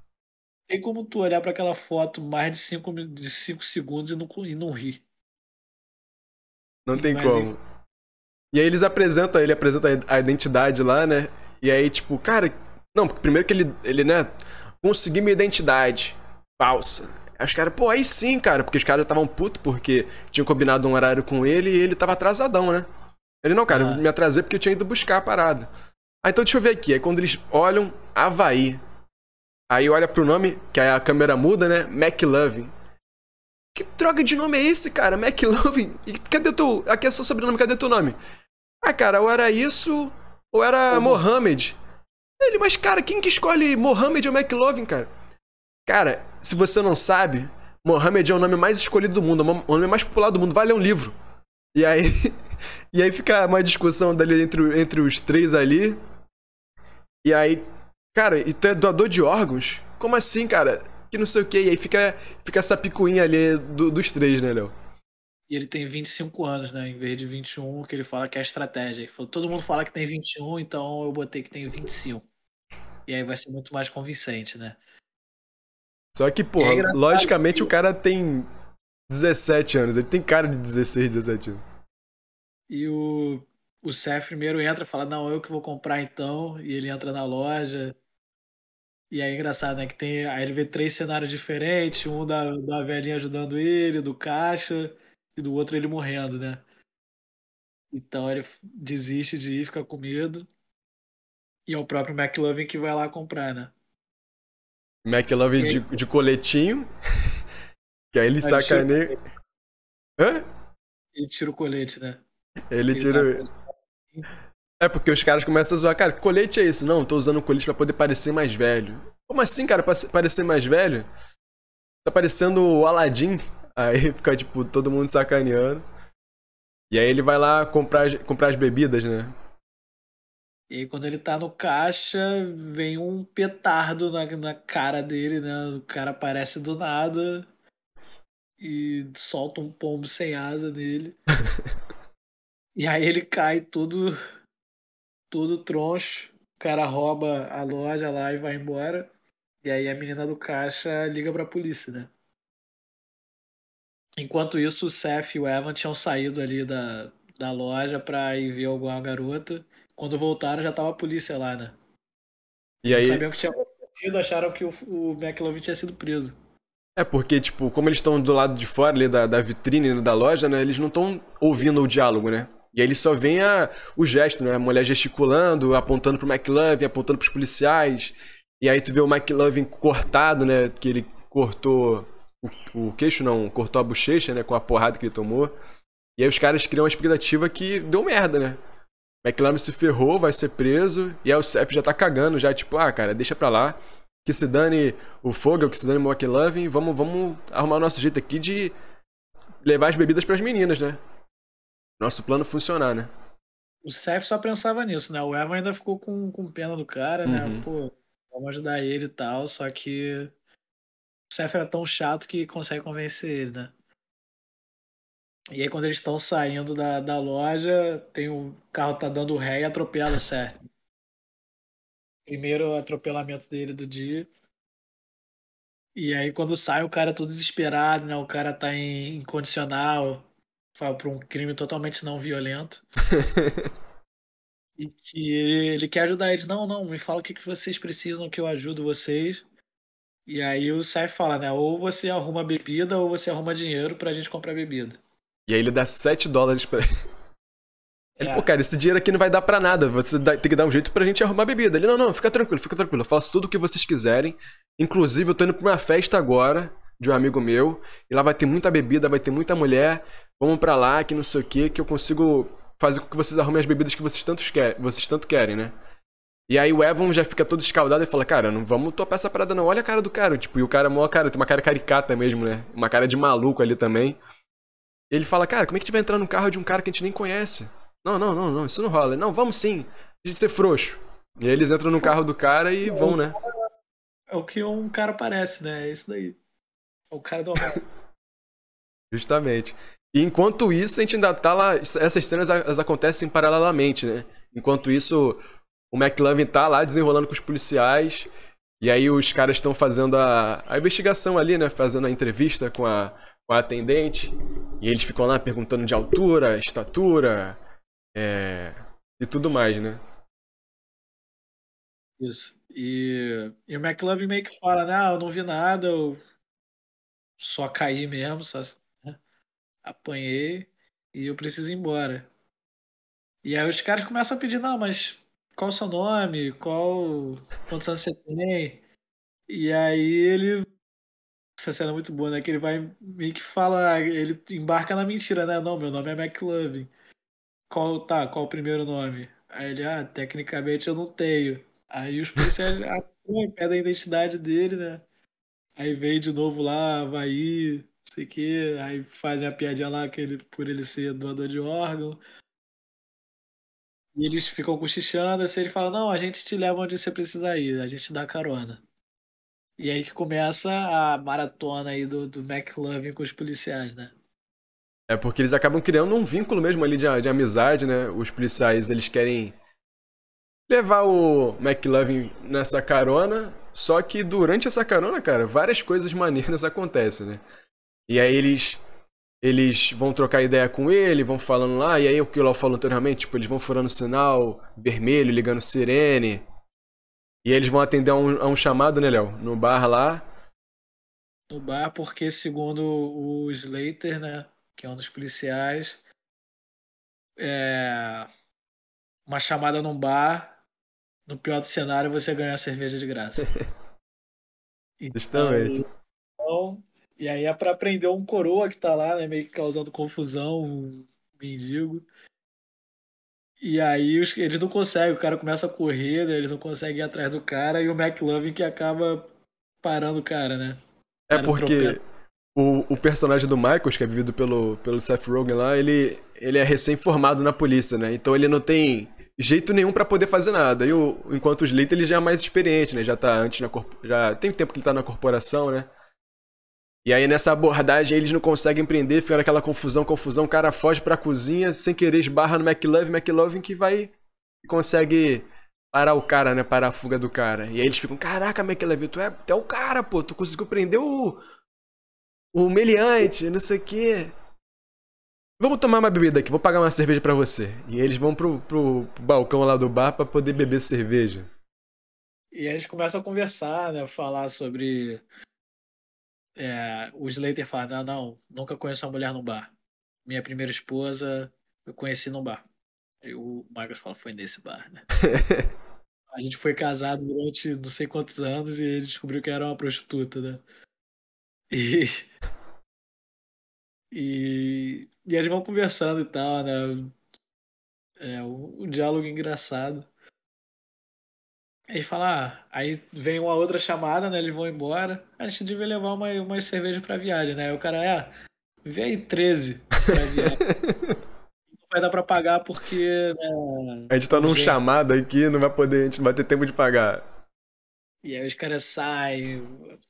Tem como tu olhar para aquela foto mais de 5 de cinco segundos e não, e não rir. Não tem Mas, como. E aí eles apresentam, ele apresenta a identidade lá, né? E aí, tipo, cara. Não, primeiro que ele, ele né? Consegui minha identidade. Falsa. Aí os caras, pô, aí sim, cara, porque os caras estavam putos porque tinham combinado um horário com ele e ele tava atrasadão, né? Ele, não, cara, ah. eu me atrasei porque eu tinha ido buscar a parada. Ah, então deixa eu ver aqui. Aí quando eles olham, Havaí. Aí olha pro nome, que aí a câmera muda, né? McLovin. Que droga de nome é esse, cara? McLovin? E cadê teu. Aqui é seu sobrenome, cadê teu nome? Ah, cara, ou era isso, ou era uhum. Mohamed. Ele, mas cara, quem que escolhe Mohamed ou McLovin, cara? Cara, se você não sabe, Mohamed é o nome mais escolhido do mundo, o nome mais popular do mundo. Vai ler um livro. E aí. [LAUGHS] e aí fica uma discussão dali entre, entre os três ali. E aí. Cara, e tu é doador de órgãos? Como assim, cara? Que não sei o que. E aí fica, fica essa picuinha ali do, dos três, né, Léo? E ele tem 25 anos, né? Em vez de 21, que ele fala que é estratégia. Ele falou, todo mundo fala que tem 21, então eu botei que tem 25. E aí vai ser muito mais convincente, né? Só que, porra, é logicamente o cara tem 17 anos, ele tem cara de 16, 17 anos. E o, o Seth primeiro entra e fala, não, eu que vou comprar então. E ele entra na loja. E é engraçado, né? Que tem. Aí ele vê três cenários diferentes, um da, da velhinha ajudando ele, do caixa, e do outro ele morrendo, né? Então ele desiste de ir, fica com medo. E é o próprio McLovin que vai lá comprar, né? McLovin de, de coletinho. [LAUGHS] que aí ele aí sacaneia. Hã? Ele tira o colete, né? Ele, ele tira. É porque os caras começam a zoar. Cara, que colete é isso? Não, tô usando colete pra poder parecer mais velho. Como assim, cara? Pra parecer mais velho? Tá parecendo o Aladdin. Aí [LAUGHS] fica, tipo, todo mundo sacaneando. E aí ele vai lá comprar, comprar as bebidas, né? E aí quando ele tá no caixa, vem um petardo na, na cara dele, né? O cara aparece do nada e solta um pombo sem asa nele. [LAUGHS] e aí ele cai tudo, tudo troncho. O cara rouba a loja lá e vai embora. E aí a menina do caixa liga pra polícia, né? Enquanto isso, o Seth e o Evan tinham saído ali da, da loja pra ir ver alguma garota. Quando voltaram, já tava a polícia lá, né? E aí... Sabiam que tinha acontecido, acharam que o, o McLovin tinha sido preso. É, porque, tipo, como eles estão do lado de fora ali da, da vitrine da loja, né? Eles não estão ouvindo o diálogo, né? E aí eles só veem a, o gesto, né? A mulher gesticulando, apontando pro McLovin, apontando pros policiais. E aí tu vê o McLovin cortado, né? Que ele cortou o, o queixo não, cortou a bochecha, né, com a porrada que ele tomou. E aí os caras criam uma expectativa que deu merda, né? McLaren se ferrou, vai ser preso, e aí o Seth já tá cagando, já tipo, ah, cara, deixa pra lá. Que se dane o Fogel, que se dane o McLovin, vamos, vamos arrumar o nosso jeito aqui de levar as bebidas para as meninas, né? Nosso plano funcionar, né? O Seth só pensava nisso, né? O Evan ainda ficou com, com pena do cara, né? uhum. né? Pô, vamos ajudar ele e tal, só que o Seth era tão chato que consegue convencer ele, né? E aí quando eles estão saindo da, da loja, tem o carro tá dando ré e atropela o Seth. Primeiro atropelamento dele do dia. E aí quando sai o cara é todo desesperado, né? O cara tá em incondicional, por um crime totalmente não violento. [LAUGHS] e que ele, ele, quer ajudar eles. Não, não, me fala o que, que vocês precisam que eu ajudo vocês. E aí o Seth fala, né? Ou você arruma bebida ou você arruma dinheiro pra gente comprar bebida. E aí ele dá 7 dólares pra [LAUGHS] ele. É. Pô, cara, esse dinheiro aqui não vai dar pra nada. Você tem que dar um jeito pra gente arrumar bebida. Ele, não, não, fica tranquilo, fica tranquilo. Eu faço tudo o que vocês quiserem. Inclusive, eu tô indo pra uma festa agora de um amigo meu. E lá vai ter muita bebida, vai ter muita mulher. Vamos pra lá, que não sei o que, que eu consigo fazer com que vocês arrumem as bebidas que vocês tanto, quer, vocês tanto querem, né? E aí o Evan já fica todo escaldado e fala, cara, não vamos topar essa parada não. Olha a cara do cara, tipo, e o cara, mó cara, tem uma cara caricata mesmo, né? Uma cara de maluco ali também. Ele fala, cara, como é que a gente vai entrar num carro de um cara que a gente nem conhece? Não, não, não, não, isso não rola. Não, vamos sim, a gente ser frouxo. E aí eles entram no carro do cara e vão, né? É o que um cara parece, né? É isso daí. O cara do Justamente. E enquanto isso, a gente ainda tá lá. Essas cenas elas acontecem paralelamente, né? Enquanto isso, o McLovin tá lá desenrolando com os policiais. E aí os caras estão fazendo a, a investigação ali, né? Fazendo a entrevista com a, com a atendente. E eles ficam lá perguntando de altura, estatura é, e tudo mais, né? Isso. E, e o McLovin meio que fala, né? Ah, eu não vi nada, eu só caí mesmo, só né? apanhei e eu preciso ir embora. E aí os caras começam a pedir, não, mas qual o seu nome? Qual. Quantos anos você tem? E aí ele. Essa cena é muito boa, né? Que ele vai meio que fala. Ele embarca na mentira, né? Não, meu nome é McLovin. Qual, tá, qual o primeiro nome? Aí ele, ah, tecnicamente eu não tenho. Aí os policiais [LAUGHS] ah, pedem a identidade dele, né? Aí vem de novo lá, vai não sei o quê. Aí fazem a piadinha lá que ele, por ele ser doador de órgão. E eles ficam cochichando, assim, ele fala, não, a gente te leva onde você precisa ir, a gente dá carona. E aí que começa a maratona aí do, do McLovin com os policiais, né? É porque eles acabam criando um vínculo mesmo ali de, de amizade, né? Os policiais, eles querem levar o McLovin nessa carona, só que durante essa carona, cara, várias coisas maneiras [LAUGHS] acontecem, né? E aí eles eles vão trocar ideia com ele, vão falando lá, e aí o que o Léo falou anteriormente, tipo, eles vão furando sinal vermelho, ligando sirene. E eles vão atender a um, a um chamado, né, Léo? No bar lá. No bar, porque segundo o Slater, né, que é um dos policiais, é... uma chamada num bar, no pior do cenário, você ganha a cerveja de graça. [LAUGHS] Justamente. Então, e aí é pra prender um coroa que tá lá, né? Meio que causando confusão, um mendigo. E aí eles não conseguem, o cara começa a correr, né, eles não conseguem ir atrás do cara, e o McLovin que acaba parando o cara, né? O É porque o, o personagem do Michaels, que é vivido pelo, pelo Seth Rogen lá, ele, ele é recém-formado na polícia, né? Então ele não tem jeito nenhum pra poder fazer nada. E o, enquanto o Slater ele já é mais experiente, né? Já tá antes na já tem tempo que ele tá na corporação, né? E aí nessa abordagem eles não conseguem prender, fica naquela confusão, confusão, o cara foge pra cozinha, sem querer esbarra no McLovin, McLovin que vai consegue parar o cara, né? Parar a fuga do cara. E aí eles ficam, caraca, McLovin, tu é, tu é o cara, pô, tu conseguiu prender o o meliante, não sei o quê. Vamos tomar uma bebida aqui, vou pagar uma cerveja pra você. E eles vão pro, pro, pro balcão lá do bar pra poder beber cerveja. E aí eles começam a conversar, né? Falar sobre. É, o Slater fala: não, não, nunca conheço uma mulher no bar. Minha primeira esposa eu conheci no bar. E o Marcos fala: foi nesse bar, né? [LAUGHS] A gente foi casado durante não sei quantos anos e ele descobriu que era uma prostituta, né? E. E, e eles vão conversando e tal, né? É um, um diálogo engraçado. Aí fala, ah, aí vem uma outra chamada, né? Eles vão embora. A gente devia levar uma, uma cerveja pra viagem, né? Aí o cara, é, vê aí 13 pra viagem. não [LAUGHS] vai dar pra pagar porque, né? A gente tá num Gente. chamado aqui, não vai poder, a gente não vai ter tempo de pagar. E aí os caras saem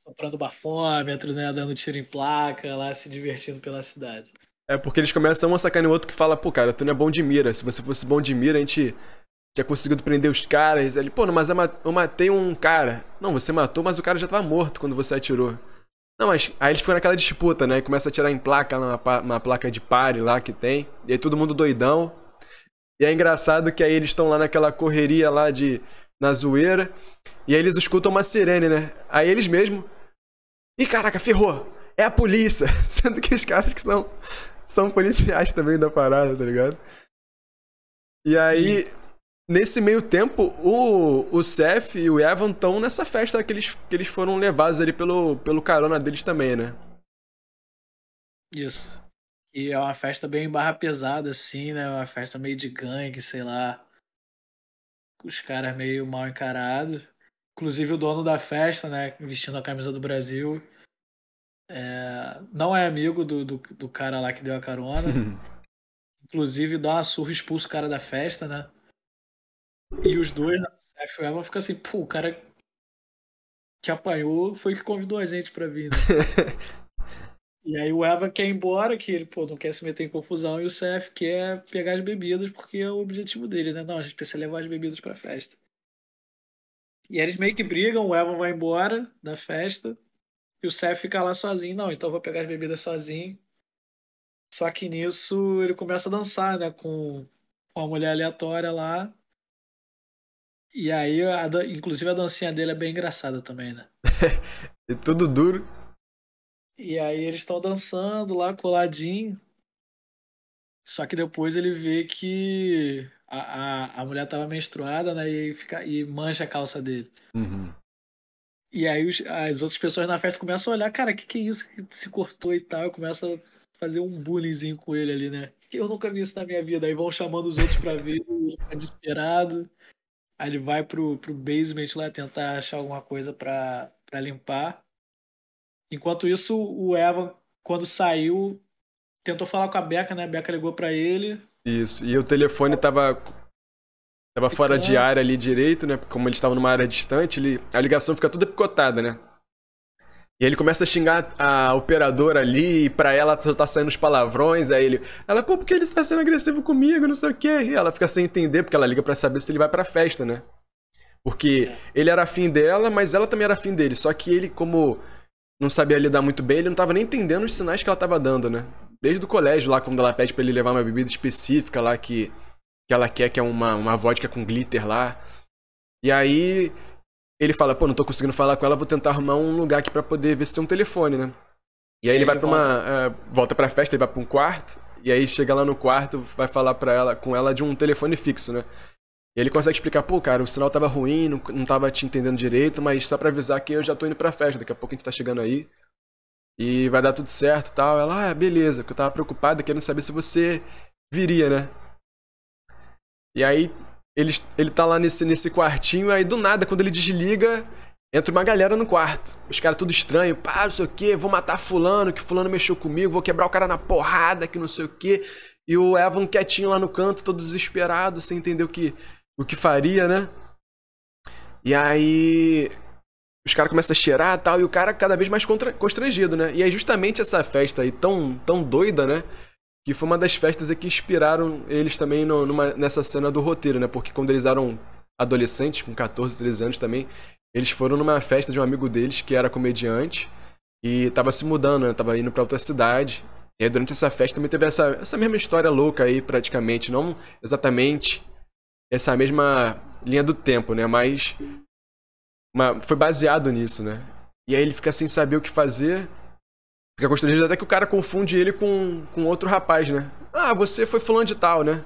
soprando bafômetro, né? Dando tiro em placa, lá se divertindo pela cidade. É porque eles começam um a sacanear o outro que fala, pô, cara, tu não é bom de mira. Se você fosse bom de mira, a gente tinha conseguido prender os caras. Ele, pô, mas eu ma- eu matei um cara. Não, você matou, mas o cara já tava morto quando você atirou. Não, mas aí eles ficam naquela disputa, né? E começa a atirar em placa, uma placa de pare lá que tem. E aí todo mundo doidão. E é engraçado que aí eles estão lá naquela correria lá de. Na zoeira. E aí eles escutam uma sirene, né? Aí eles mesmo. Ih, caraca, ferrou! É a polícia! [LAUGHS] Sendo que os caras que são, são policiais também da parada, tá ligado? E aí, nesse meio tempo, o, o Seth e o Evan estão nessa festa que eles, que eles foram levados ali pelo, pelo carona deles também, né? Isso. E é uma festa bem barra pesada, assim, né? Uma festa meio de gangue, sei lá. Os caras meio mal encarados. Inclusive o dono da festa, né? Vestindo a camisa do Brasil. é, não é amigo do, do, do cara lá que deu a carona. [LAUGHS] Inclusive dá uma surra e expulsa o cara da festa, né? E os dois, né, o Evan, ficam assim, pô, o cara que apanhou foi que convidou a gente pra vir, né? [LAUGHS] E aí o Evan quer ir embora, que ele, pô, não quer se meter em confusão, e o Seth quer pegar as bebidas, porque é o objetivo dele, né? Não, a gente precisa levar as bebidas pra festa. E eles meio que brigam, o Evan vai embora da festa, e o Seth fica lá sozinho. Não, então eu vou pegar as bebidas sozinho. Só que nisso ele começa a dançar, né, com uma mulher aleatória lá. E aí, a inclusive a dancinha dele é bem engraçada também, né? [LAUGHS] E tudo duro. E aí eles estão dançando lá, coladinho. Só que depois ele vê que a, a, a mulher tava menstruada, né? E, fica, e mancha a calça dele. Uhum. E aí os- as outras pessoas na festa começam a olhar, cara, que que é isso que se cortou e tal. E começa a fazer um bullyingzinho com ele ali, né? Que eu nunca vi isso na minha vida. Aí vão chamando os outros pra ver, [LAUGHS] ele fica desesperado. Aí ele vai pro, pro basement lá tentar achar alguma coisa pra, pra limpar. Enquanto isso, o Evan, quando saiu, tentou falar com a Becca, né? A Becca ligou pra ele. Isso. E o telefone tava. Tava fora de área ali direito, né? Porque Como eles estavam numa área distante, ele... a ligação fica toda picotada, né? E aí ele começa a xingar a operadora ali, e pra ela só tá saindo os palavrões, aí ele. Ela, pô, porque ele tá sendo agressivo comigo, não sei o quê. E ela fica sem entender, porque ela liga pra saber se ele vai pra festa, né? Porque ele era afim dela, mas ela também era afim dele. Só que ele, como não sabia lidar muito bem, ele não tava nem entendendo os sinais que ela tava dando, né? desde o colégio lá, quando ela pede para ele levar uma bebida específica lá que, que ela quer, que é uma, uma vodka com glitter lá. E aí ele fala, pô, não tô conseguindo falar com ela, vou tentar arrumar um lugar aqui para poder ver se tem um telefone, né? E aí ele, ele vai pra volta. uma. Uh, volta pra festa, ele vai pra um quarto, e aí chega lá no quarto, vai falar pra ela, com ela de um telefone fixo, né? E ele consegue explicar, pô, cara, o sinal tava ruim, não, não tava te entendendo direito, mas só pra avisar que eu já tô indo pra festa, daqui a pouco a gente tá chegando aí. E vai dar tudo certo e tal. Ela, ah, beleza, porque eu tava preocupada, querendo saber se você viria, né? E aí ele, ele tá lá nesse, nesse quartinho, aí do nada, quando ele desliga, entra uma galera no quarto. Os caras tudo estranho, pá, não sei o que, vou matar fulano, que fulano mexeu comigo, vou quebrar o cara na porrada, que não sei o que. E o Evan quietinho lá no canto, todo desesperado, sem entender o que, o que faria, né? E aí os caras começam a cheirar tal, e o cara cada vez mais constrangido, né? E é justamente essa festa aí tão, tão doida, né? Que foi uma das festas que inspiraram eles também no, numa, nessa cena do roteiro, né? Porque quando eles eram adolescentes, com 14, 13 anos também, eles foram numa festa de um amigo deles que era comediante e tava se mudando, né? Tava indo para outra cidade. E aí durante essa festa também teve essa, essa mesma história louca aí, praticamente. Não exatamente essa mesma linha do tempo, né? Mas uma, foi baseado nisso, né? E aí ele fica sem saber o que fazer. Fica constrangido até que o cara confunde ele com, com outro rapaz, né? Ah, você foi fulano de tal, né?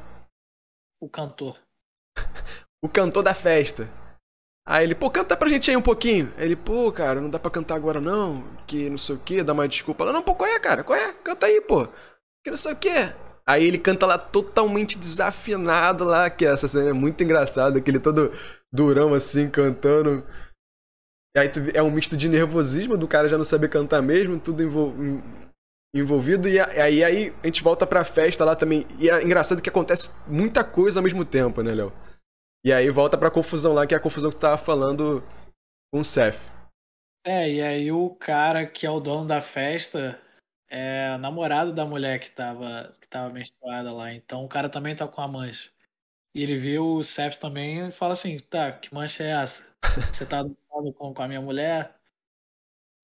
O cantor. [LAUGHS] o cantor da festa. Aí ele, pô, canta pra gente aí um pouquinho. Ele, pô, cara, não dá pra cantar agora não, que não sei o que, dá uma desculpa. Ela, não, pô, qual é, cara? Qual é? Canta aí, pô. Que não sei o que. Aí ele canta lá totalmente desafinado lá, que essa cena é muito engraçada, aquele todo durão assim, cantando. E aí tu, é um misto de nervosismo do cara já não saber cantar mesmo, tudo envol, envolvido. E aí, aí a gente volta pra festa lá também. E é engraçado que acontece muita coisa ao mesmo tempo, né, Léo? E aí volta pra confusão lá, que é a confusão que tu tava falando com o Seth. É, e aí o cara que é o dono da festa é namorado da mulher que tava, que tava menstruada lá. Então o cara também tá com a mancha. E ele vê o Seth também e fala assim, tá, que mancha é essa? Você tá com, com a minha mulher?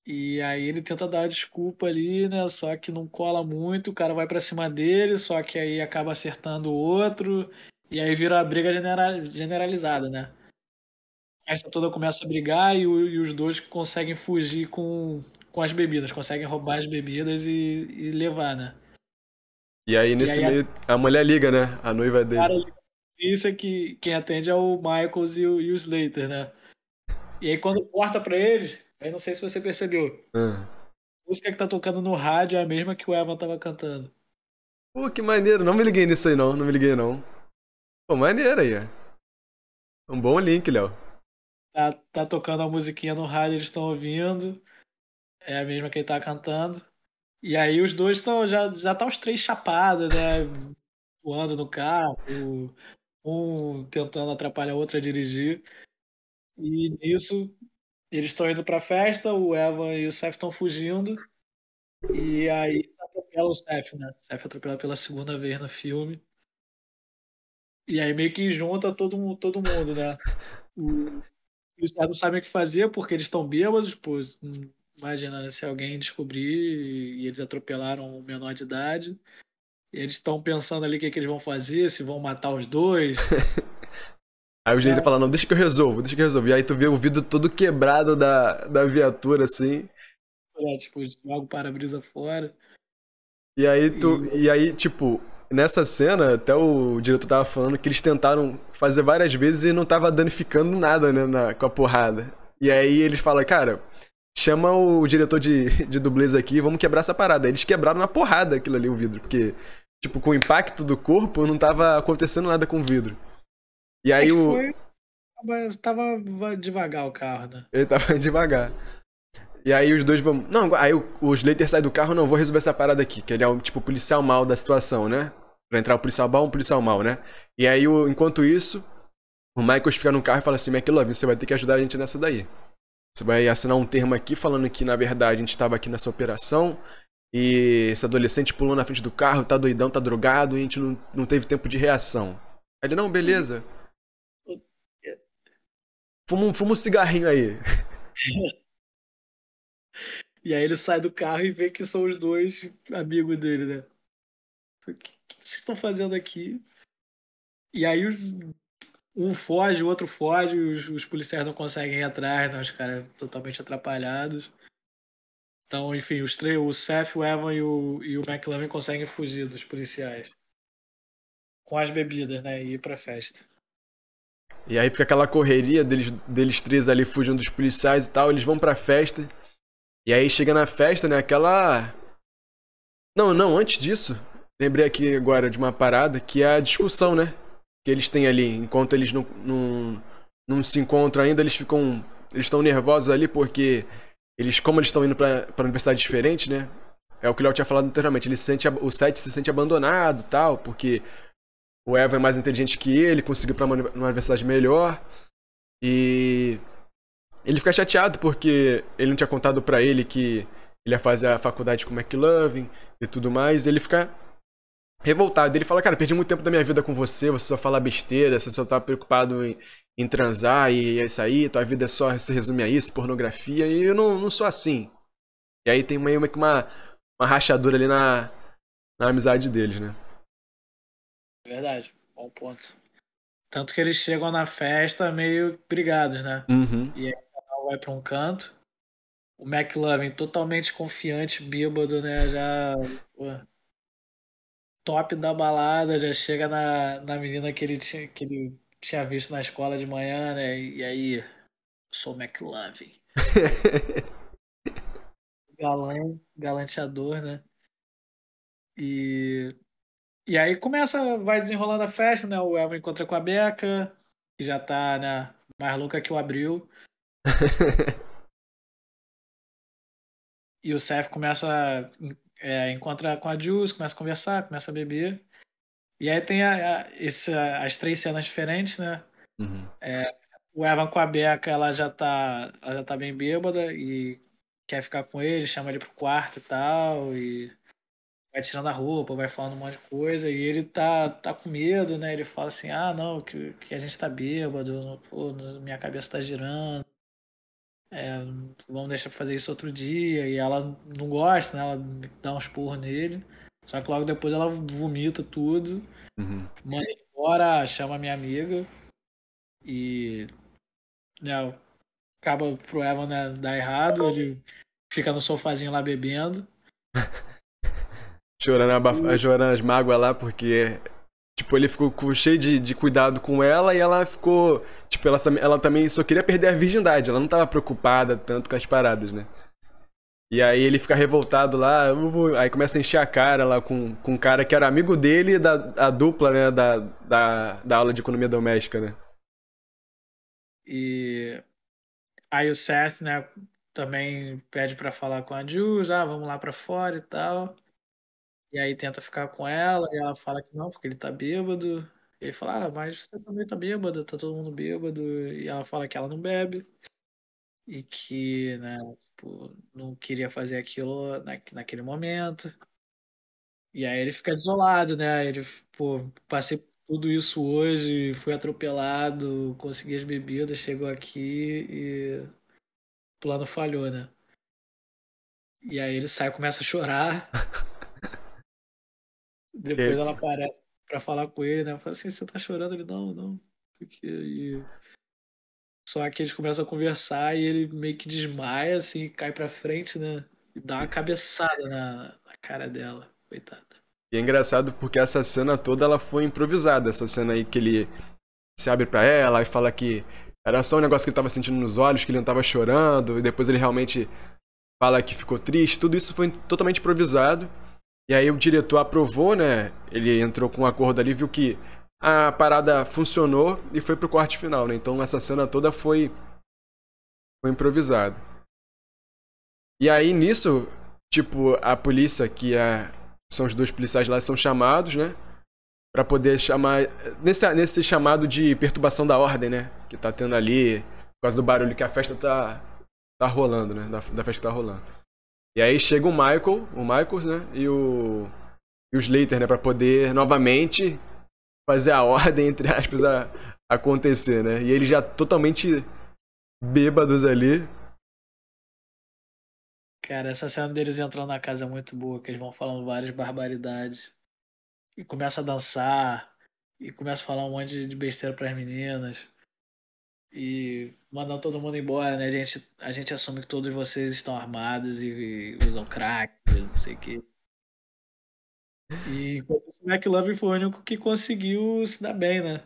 E aí ele tenta dar desculpa ali, né? Só que não cola muito, o cara vai para cima dele, só que aí acaba acertando o outro. E aí vira a briga generalizada, né? A festa toda começa a brigar e, e, os dois conseguem fugir com, com as bebidas, conseguem roubar as bebidas e, e levar, né? E aí nesse e aí, meio a... a mulher liga, né? A noiva dele. Cara, isso é que quem atende é o Michaels e o, e o Slater, né? E aí quando corta pra eles, aí não sei se você percebeu. Ah. A música que tá tocando no rádio é a mesma que o Evan tava cantando. Pô, que maneiro. Não me liguei nisso aí não, não me liguei não. Pô, maneiro aí. Um bom link, Léo. Tá, tá tocando a musiquinha no rádio, eles estão ouvindo. É a mesma que ele tá cantando. E aí os dois estão. Já, já tá os três chapados, né? [LAUGHS] Voando no carro. Um tentando atrapalhar o outro a dirigir. E nisso eles estão indo pra festa, o Evan e o Seth estão fugindo. E aí atropela o Seth, né? O Seth atropela pela segunda vez no filme. E aí meio que junta todo, todo mundo, né? O, os não sabem o que fazer porque eles estão bêbados, pô. Imagina né? se alguém descobrir e eles atropelaram um menor de idade. E eles estão pensando ali o que, é que eles vão fazer, se vão matar os dois. [LAUGHS] Aí o jeito é. fala, não, deixa que eu resolvo, deixa que eu resolvo. E aí tu vê o vidro todo quebrado da, da viatura, assim. É, tipo, joga o para-brisa fora. E aí tu. E... e aí, tipo, nessa cena, até o diretor tava falando que eles tentaram fazer várias vezes e não tava danificando nada, né, na, com a porrada. E aí eles falam, cara, chama o diretor de, [LAUGHS] de dublês aqui, vamos quebrar essa parada. Eles quebraram na porrada aquilo ali, o vidro, porque, tipo, com o impacto do corpo, não tava acontecendo nada com o vidro. E aí é o. Foi... Tava devagar o carro, né? Ele tava [LAUGHS] devagar. E aí os dois vão. Não, aí o, o Slater sai do carro, não, vou resolver essa parada aqui. Que ele é o tipo policial mal da situação, né? Pra entrar o policial bom, um policial mal, né? E aí, o, enquanto isso, o Michaels fica no carro e fala assim: McLovin, você vai ter que ajudar a gente nessa daí. Você vai assinar um termo aqui falando que, na verdade, a gente estava aqui nessa operação e esse adolescente pulou na frente do carro, tá doidão, tá drogado e a gente não, não teve tempo de reação. Aí ele, não, beleza. Fuma, fuma um cigarrinho aí. [LAUGHS] E aí ele sai do carro e vê que são os dois amigos dele, né? O que, que vocês estão fazendo aqui? E aí um foge, o outro foge, os, os policiais não conseguem ir atrás, né? os caras totalmente atrapalhados. Então, enfim, os três, o Seth, o Evan e o, e o McLaren conseguem fugir dos policiais. Com as bebidas, né? E ir pra festa. E aí fica aquela correria deles, deles três ali fugindo dos policiais e tal, eles vão pra festa. E aí chega na festa, né? Aquela. Não, não, antes disso, lembrei aqui agora de uma parada que é a discussão, né? Que eles têm ali. Enquanto eles não, não, não se encontram ainda, eles ficam. Eles estão nervosos ali porque eles, como eles estão indo pra universidade diferente, né? É o que o Léo tinha falado anteriormente. Ele se sente, o Seth se sente abandonado tal, porque o Evan é mais inteligente que ele, conseguiu pra uma, uma universidade melhor. E ele fica chateado porque ele não tinha contado para ele que ele ia fazer a faculdade com o McLovin e tudo mais. Ele fica revoltado. Ele fala, cara, perdi muito tempo da minha vida com você, você só fala besteira, você só tá preocupado em, em transar e é isso aí, tua vida é só se resume a isso, pornografia, e eu não, não sou assim. E aí tem meio que uma, uma rachadura ali na, na amizade deles, né? Verdade, bom ponto. Tanto que eles chegam na festa meio brigados, né? Uhum. E aí vai para um canto. O McLovin totalmente confiante, bêbado, né? Já. Pô, top da balada, já chega na, na menina que ele, tinha, que ele tinha visto na escola de manhã, né? E aí, sou McLovin. [LAUGHS] Galã, galanteador, né? E, e aí começa, vai desenrolando a festa, né? O Elva encontra com a Beca, que já tá, né, mais louca que o Abril. [LAUGHS] e o Seth começa é, encontra com a Jules, começa a conversar, começa a beber. E aí tem a, a, as três cenas diferentes, né? Uhum. É, o Evan com a Becca, ela já tá, ela já tá bem bêbada e quer ficar com ele, chama ele pro quarto e tal, e vai tirando a roupa, vai falando um monte de coisa, e ele tá, tá com medo, né? Ele fala assim, ah, não, que, que a gente tá bêbado, pô, minha cabeça tá girando é, vamos deixar pra fazer isso outro dia. E ela não gosta, né? Ela dá uns porros nele. Só que logo depois ela vomita tudo. Uhum. Manda embora, chama a minha amiga. E. Né, acaba pro Evan né, dar errado. Ele fica no sofazinho lá bebendo. [LAUGHS] chorando, chorando as mágoas lá, porque Tipo, ele ficou cheio de, de cuidado com ela e ela ficou. Tipo, ela, ela também só queria perder a virgindade. Ela não tava preocupada tanto com as paradas, né? E aí ele fica revoltado lá, aí começa a encher a cara lá com, com um cara que era amigo dele, da a dupla, né, da, da, da aula de economia doméstica, né? E aí o Seth, né, também pede para falar com a Jules, ah, vamos lá para fora e tal. E aí tenta ficar com ela, e ela fala que não, porque ele tá bêbado. Ele fala, ah, mas você também tá bêbado, tá todo mundo bêbado. E ela fala que ela não bebe. E que, né, tipo, não queria fazer aquilo na, naquele momento. E aí ele fica desolado, né? Ele, pô, passei tudo isso hoje, fui atropelado, consegui as bebidas, chegou aqui e o plano falhou, né? E aí ele sai, começa a chorar. [LAUGHS] Depois ele... ela aparece pra falar com ele, né? Fala assim, você tá chorando? Ele, não, não. E... Só que eles começam a conversar e ele meio que desmaia, assim, cai pra frente, né? E dá uma cabeçada na, na cara dela, coitada. E é engraçado porque essa cena toda ela foi improvisada. Essa cena aí que ele se abre para ela e fala que era só um negócio que ele tava sentindo nos olhos, que ele não tava chorando, e depois ele realmente fala que ficou triste. Tudo isso foi totalmente improvisado. E aí o diretor aprovou, né? Ele entrou com um acordo ali, viu que a parada funcionou e foi pro corte final, né? Então essa cena toda foi foi improvisada. E aí nisso, tipo, a polícia que é são os dois policiais lá são chamados, né? Para poder chamar nesse nesse chamado de perturbação da ordem, né? Que tá tendo ali por causa do barulho que a festa tá tá rolando, né? Da, da festa que tá rolando. E aí chega o Michael, o Michaels, né? E o, e o Slater, né? Pra poder novamente fazer a [LAUGHS] ordem, entre aspas, a, acontecer, né? E eles já totalmente bêbados ali. Cara, essa cena deles entrando na casa é muito boa, que eles vão falando várias barbaridades. e começa a dançar e começa a falar um monte de besteira para as meninas e mandando todo mundo embora, né? A gente, a gente assume que todos vocês estão armados e, e usam crack, não sei o quê. E o McLovin foi o único que conseguiu se dar bem, né?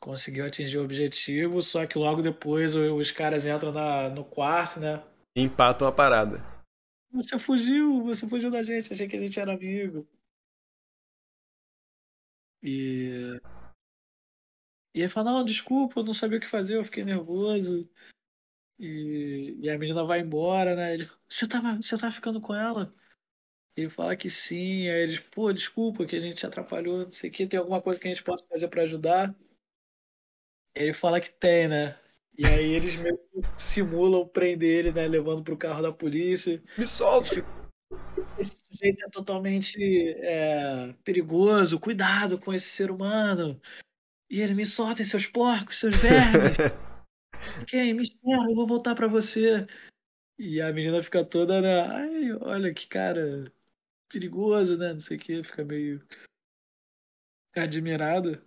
Conseguiu atingir o objetivo, só que logo depois os caras entram na, no quarto, né? E empatam a parada. Você fugiu, você fugiu da gente, achei que a gente era amigo. E. E ele fala, não, desculpa, eu não sabia o que fazer, eu fiquei nervoso. E, e a menina vai embora, né? Ele fala, você tava, você tava ficando com ela? Ele fala que sim, aí eles, pô, desculpa que a gente te atrapalhou, não sei o que, tem alguma coisa que a gente possa fazer para ajudar? Ele fala que tem, né? E aí eles meio que simulam prender ele, né? Levando pro carro da polícia. Me solta! Esse sujeito é totalmente é, perigoso, cuidado com esse ser humano. E ele me solta, seus porcos, seus vermes. [LAUGHS] Quem? Me espera, eu vou voltar para você. E a menina fica toda, né? Ai, olha que cara perigoso, né? Não sei o que, fica meio admirado.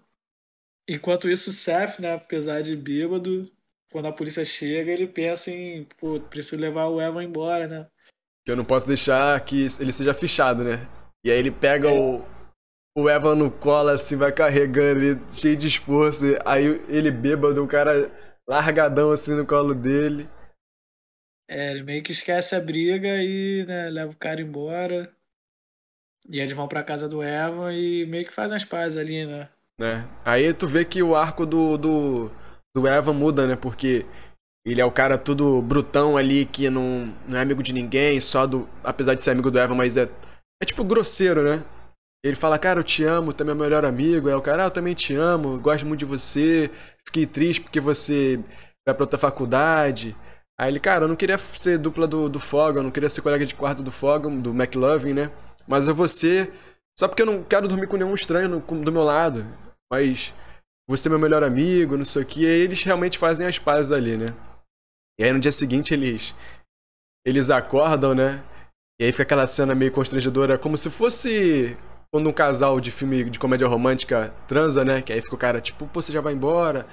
Enquanto isso, o Seth, né, apesar de bêbado, quando a polícia chega, ele pensa em, pô, preciso levar o Evan embora, né? Que eu não posso deixar que ele seja fichado, né? E aí ele pega é. o, o Evan no colo, assim, vai carregando ele, cheio de esforço. Aí ele bêbado, o cara largadão, assim, no colo dele. É, ele meio que esquece a briga e, né, leva o cara embora. E eles vão pra casa do Evan e meio que fazem as pazes ali, né? né? Aí tu vê que o arco do, do, do Evan muda, né? Porque ele é o cara tudo brutão ali, que não, não é amigo de ninguém, só do. Apesar de ser amigo do Evan, mas é. É tipo grosseiro, né? Ele fala, cara, eu te amo, tu é meu melhor amigo. Aí o cara, ah, eu também te amo, gosto muito de você. Fiquei triste porque você vai pra outra faculdade. Aí ele, cara, eu não queria ser dupla do, do Fogan, eu não queria ser colega de quarto do Fogan, do McLovin, né? Mas é você. Só porque eu não quero dormir com nenhum estranho no, do meu lado. Mas você é meu melhor amigo, não sei o que. E aí eles realmente fazem as pazes ali, né? E aí no dia seguinte eles. Eles acordam, né? E aí fica aquela cena meio constrangedora, como se fosse quando um casal de filme de comédia romântica transa, né? Que aí fica o cara, tipo, pô, você já vai embora?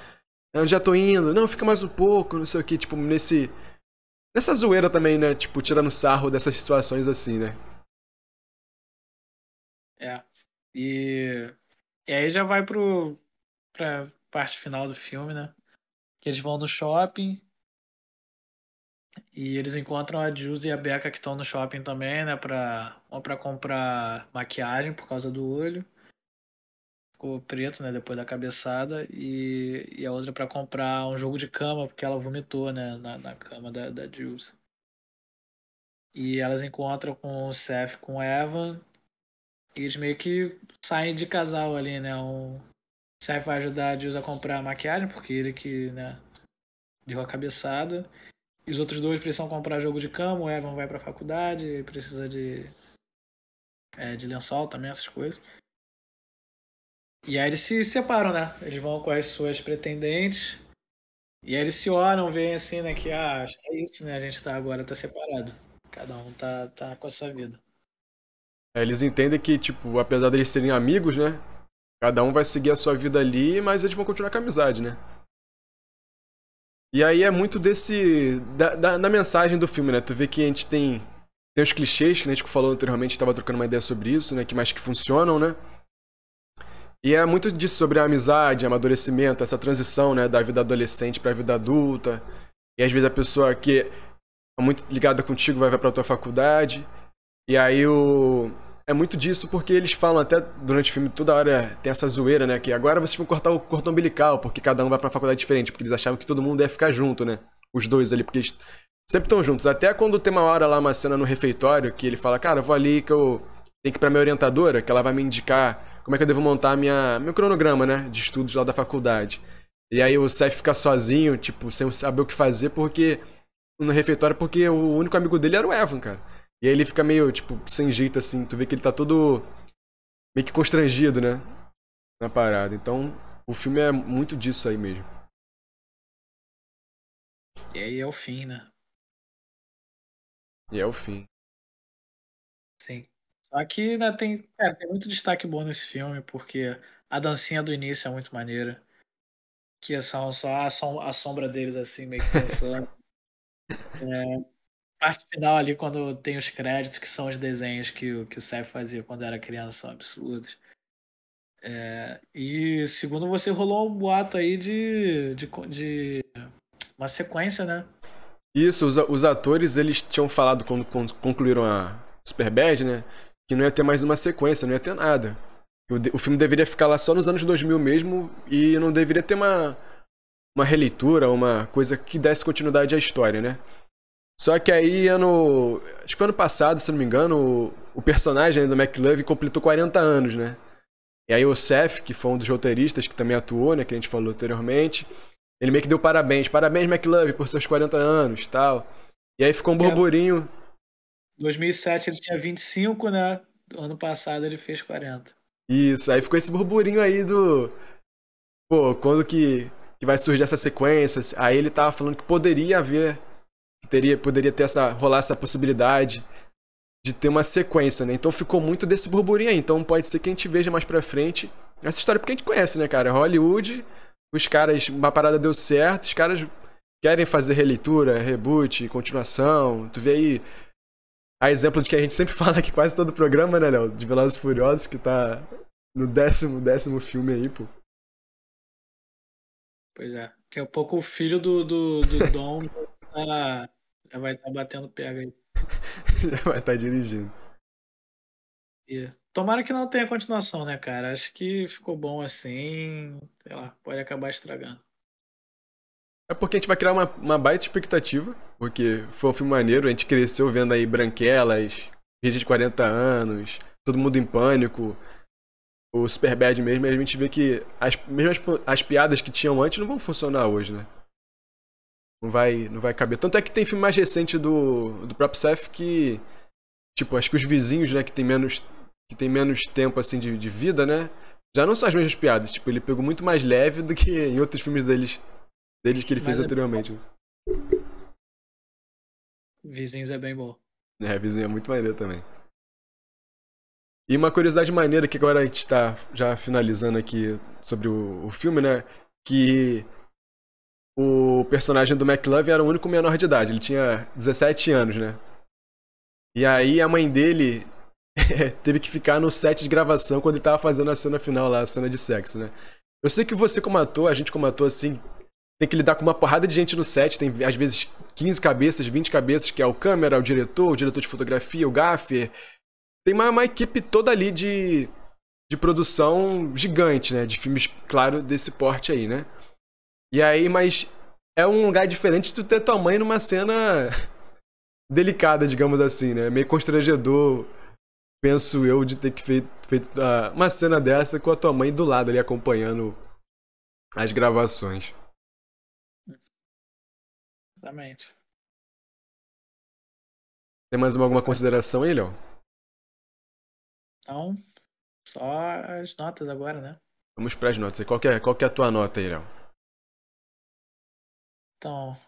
Eu já tô indo. Não, fica mais um pouco, não sei o que. Tipo, nesse. Nessa zoeira também, né? Tipo, tirando sarro dessas situações assim, né? É. E, e aí já vai pro, pra parte final do filme, né? Que eles vão no shopping. E eles encontram a Jules e a Becca que estão no shopping também, né? Pra, uma pra comprar maquiagem por causa do olho. Ficou preto, né? Depois da cabeçada. E, e a outra para comprar um jogo de cama, porque ela vomitou, né? Na, na cama da, da Jules. E elas encontram com o Seth com o Evan e eles meio que saem de casal ali, né? Um... Sai vai ajudar a Jules a comprar maquiagem, porque ele que, né, deu a cabeçada. E os outros dois precisam comprar jogo de cama, o Evan vai pra faculdade, precisa de. É, de lençol também, essas coisas. E aí eles se separam, né? Eles vão com as suas pretendentes. E aí eles se olham, veem assim, né? Que ah, é isso, né? A gente tá agora tá separado. Cada um tá, tá com a sua vida. É, eles entendem que, tipo, apesar deles serem amigos, né? Cada um vai seguir a sua vida ali, mas eles vão continuar com a amizade, né? E aí é muito desse. Da, da, da, mensagem do filme, né? Tu vê que a gente tem. Tem os clichês que a gente falou anteriormente, estava trocando uma ideia sobre isso, né? Que mais que funcionam, né? E é muito disso sobre a amizade, amadurecimento, essa transição, né? Da vida adolescente pra vida adulta. E às vezes a pessoa que é muito ligada contigo vai, vai pra tua faculdade. E aí o. É muito disso porque eles falam até durante o filme, toda hora tem essa zoeira, né? Que agora vocês vão cortar o cordão umbilical, porque cada um vai pra uma faculdade diferente, porque eles achavam que todo mundo ia ficar junto, né? Os dois ali, porque eles sempre estão juntos. Até quando tem uma hora lá, uma cena no refeitório, que ele fala, cara, eu vou ali que eu tenho que ir pra minha orientadora, que ela vai me indicar como é que eu devo montar minha, meu cronograma, né? De estudos lá da faculdade. E aí o Seth fica sozinho, tipo, sem saber o que fazer, porque. No refeitório, porque o único amigo dele era o Evan, cara. E aí ele fica meio, tipo, sem jeito assim. Tu vê que ele tá todo meio que constrangido, né? Na parada. Então, o filme é muito disso aí mesmo. E aí é o fim, né? E é o fim. Sim. Só que né, tem, cara, tem muito destaque bom nesse filme, porque a dancinha do início é muito maneira. Que são só a, som a sombra deles, assim, meio que dançando. [LAUGHS] é, parte final ali, quando tem os créditos, que são os desenhos que, o, que o Seth fazia quando era criança, são absurdos. É, e segundo você, rolou um boato aí de, de, de uma sequência, né? Isso, os, os atores, eles tinham falado quando, concluíram a Superbad, né? Que não ia ter mais uma sequência, não ia ter nada. O, o filme deveria ficar lá só nos anos 2000 mesmo e não deveria ter uma, uma releitura, uma coisa que desse continuidade à história, né? Só que aí, ano. Acho que ano passado, se não me engano, o, o personagem do McLove completou 40 anos, né? E aí o Seth, que foi um dos roteiristas que também atuou, né? Que a gente falou anteriormente, ele meio que deu parabéns. Parabéns, McLove, por seus 40 anos tal. E aí ficou um burburinho. 2007 ele tinha 25, né? Ano passado ele fez 40. Isso, aí ficou esse burburinho aí do. Pô, quando que, que vai surgir essa sequência? Aí ele tava falando que poderia haver. Que teria, poderia ter essa. rolar essa possibilidade de ter uma sequência, né? Então ficou muito desse burburinho aí. Então pode ser que a gente veja mais pra frente essa história, porque a gente conhece, né, cara? Hollywood, os caras, uma parada deu certo, os caras querem fazer releitura, reboot, continuação. Tu vê aí a exemplo de que a gente sempre [LAUGHS] fala aqui quase todo o programa, né, Léo? De Velozes e Furiosos, que tá no décimo, décimo filme aí, pô. Pois é. Daqui a pouco o filho do, do, do [LAUGHS] Dom tá, já vai estar tá batendo pega aí. [LAUGHS] já vai estar tá dirigindo. E, tomara que não tenha continuação, né, cara? Acho que ficou bom assim. Sei lá, pode acabar estragando. É porque a gente vai criar uma, uma baita expectativa, porque foi um filme maneiro, a gente cresceu vendo aí Branquelas, Rede de 40 anos, Todo Mundo em Pânico, o Superbad mesmo, e a gente vê que as, mesmo as, as, piadas que tinham antes não vão funcionar hoje, né? Não vai, não vai caber. Tanto é que tem filme mais recente do, do próprio Seth que, tipo, acho que os vizinhos, né, que tem menos, que tem menos tempo, assim, de, de vida, né? Já não são as mesmas piadas. Tipo, ele pegou muito mais leve do que em outros filmes deles Deles que ele fez é anteriormente. Vizinhos é bem bom. É, Vizinho é muito maneiro também. E uma curiosidade maneira que agora a gente está já finalizando aqui sobre o, o, filme, né? Que o personagem do McLove era o único menor de idade. Ele tinha 17 anos, né? E aí a mãe dele [LAUGHS] teve que ficar no set de gravação quando ele tava fazendo a cena final lá, a cena de sexo, né? Eu sei que você como ator, a gente como ator, assim, tem que lidar com uma porrada de gente no set, tem às vezes 15 cabeças, 20 cabeças, que é o câmera, o diretor, o diretor de fotografia, o gaffer. Tem uma, uma equipe toda ali de, de produção gigante, né? De filmes, claro, desse porte aí, né? E aí, mas é um lugar diferente de tu ter tua mãe numa cena [LAUGHS] delicada, digamos assim, né? Meio constrangedor, penso eu, de ter que feito, feito uh, uma cena dessa com a tua mãe do lado ali acompanhando as gravações. Exatamente. Tem mais alguma consideração aí, Léo? Não, só as notas agora, né? Vamos para as notas. Qual é, qual que é a tua nota aí, Léo? Então,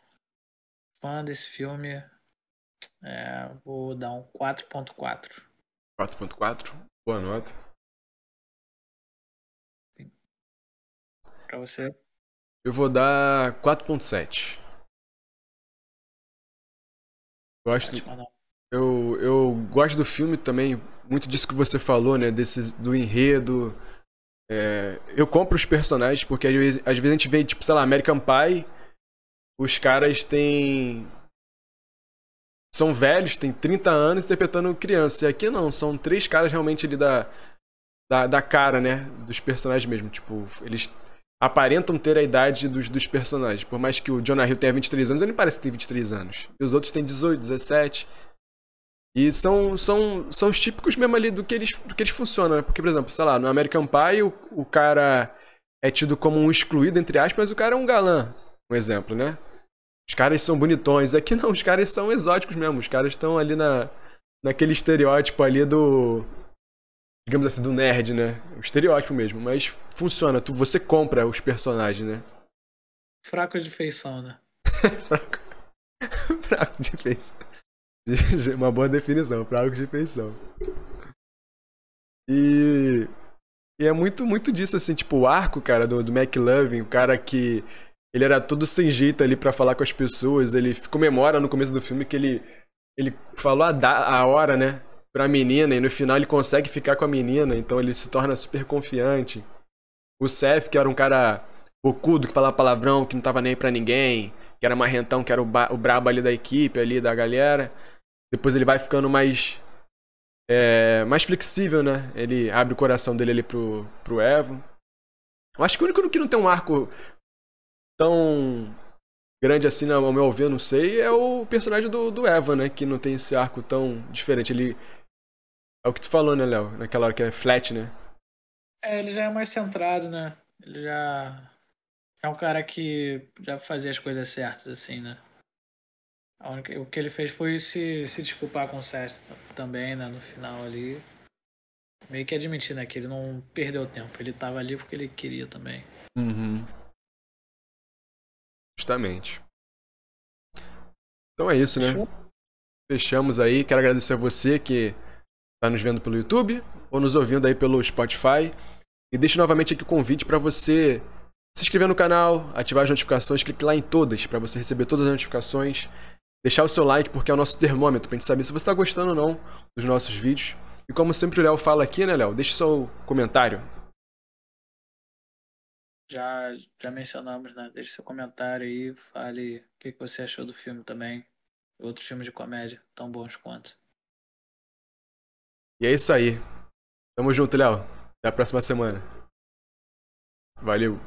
fã desse filme, é, vou dar um 4.4. 4.4? Boa nota. Pra você? Eu vou dar 4.7. Gosto. Eu, eu gosto do filme também, muito disso que você falou, né? Desse, do enredo. É, eu compro os personagens, porque às vezes, às vezes a gente vê, tipo, sei lá, American Pie, os caras têm. São velhos, têm 30 anos interpretando criança. E aqui não, são três caras realmente ali da, da, da cara, né? Dos personagens mesmo. Tipo, eles aparentam ter a idade dos, dos personagens. Por mais que o Jonah Hill tenha 23 anos, ele parece ter 23 anos. E os outros têm 18, 17. E são, são, são os típicos mesmo ali do que eles, do que eles funcionam, né? Porque, por exemplo, sei lá, no American Pie o, o cara é tido como um excluído, entre aspas, mas o cara é um galã, um exemplo, né? Os caras são bonitões. Aqui não, os caras são exóticos mesmo. Os caras estão ali na, naquele estereótipo ali do digamos assim, do nerd, né? O estereótipo mesmo, mas funciona, tu, você compra os personagens, né? Fraco de feição, né? [LAUGHS] fraco. [LAUGHS] fraco de feição. [LAUGHS] Uma boa definição, fraco de feição. E, e é muito, muito disso, assim, tipo, o arco, cara, do, do McLovin, o cara que. Ele era todo sem jeito ali para falar com as pessoas. Ele comemora no começo do filme que ele, ele falou a, da, a hora, né? Pra menina, e no final ele consegue ficar com a menina, então ele se torna super confiante. O Seth, que era um cara bocudo, que falava palavrão, que não tava nem pra ninguém, que era marrentão, que era o, o brabo ali da equipe, ali da galera. Depois ele vai ficando mais é, mais flexível, né? Ele abre o coração dele ali pro, pro Evo. Eu acho que o único que não tem um arco tão grande assim, ao meu ver, não sei, é o personagem do, do Eva, né? Que não tem esse arco tão diferente. Ele. É o que tu falou, né, Léo? Naquela hora que é flat, né? É, ele já é mais centrado, né? Ele já é um cara que já fazia as coisas certas, assim, né? Única, o que ele fez foi se, se desculpar com o Seth também, né? No final ali. Meio que admitir, né? Que ele não perdeu tempo. Ele tava ali porque ele queria também. Uhum. Justamente. Então é isso, né? Fechamos aí. Quero agradecer a você que está nos vendo pelo YouTube ou nos ouvindo aí pelo Spotify. E deixo novamente aqui o convite para você se inscrever no canal, ativar as notificações, clique lá em todas para você receber todas as notificações. Deixar o seu like porque é o nosso termômetro pra gente saber se você está gostando ou não dos nossos vídeos. E como sempre o Léo fala aqui, né, Léo? Deixe seu comentário. Já, já mencionamos, né? Deixe seu comentário aí, fale o que você achou do filme também. Outros filmes de comédia tão bons quanto. E é isso aí. Tamo junto, Léo. Até a próxima semana. Valeu.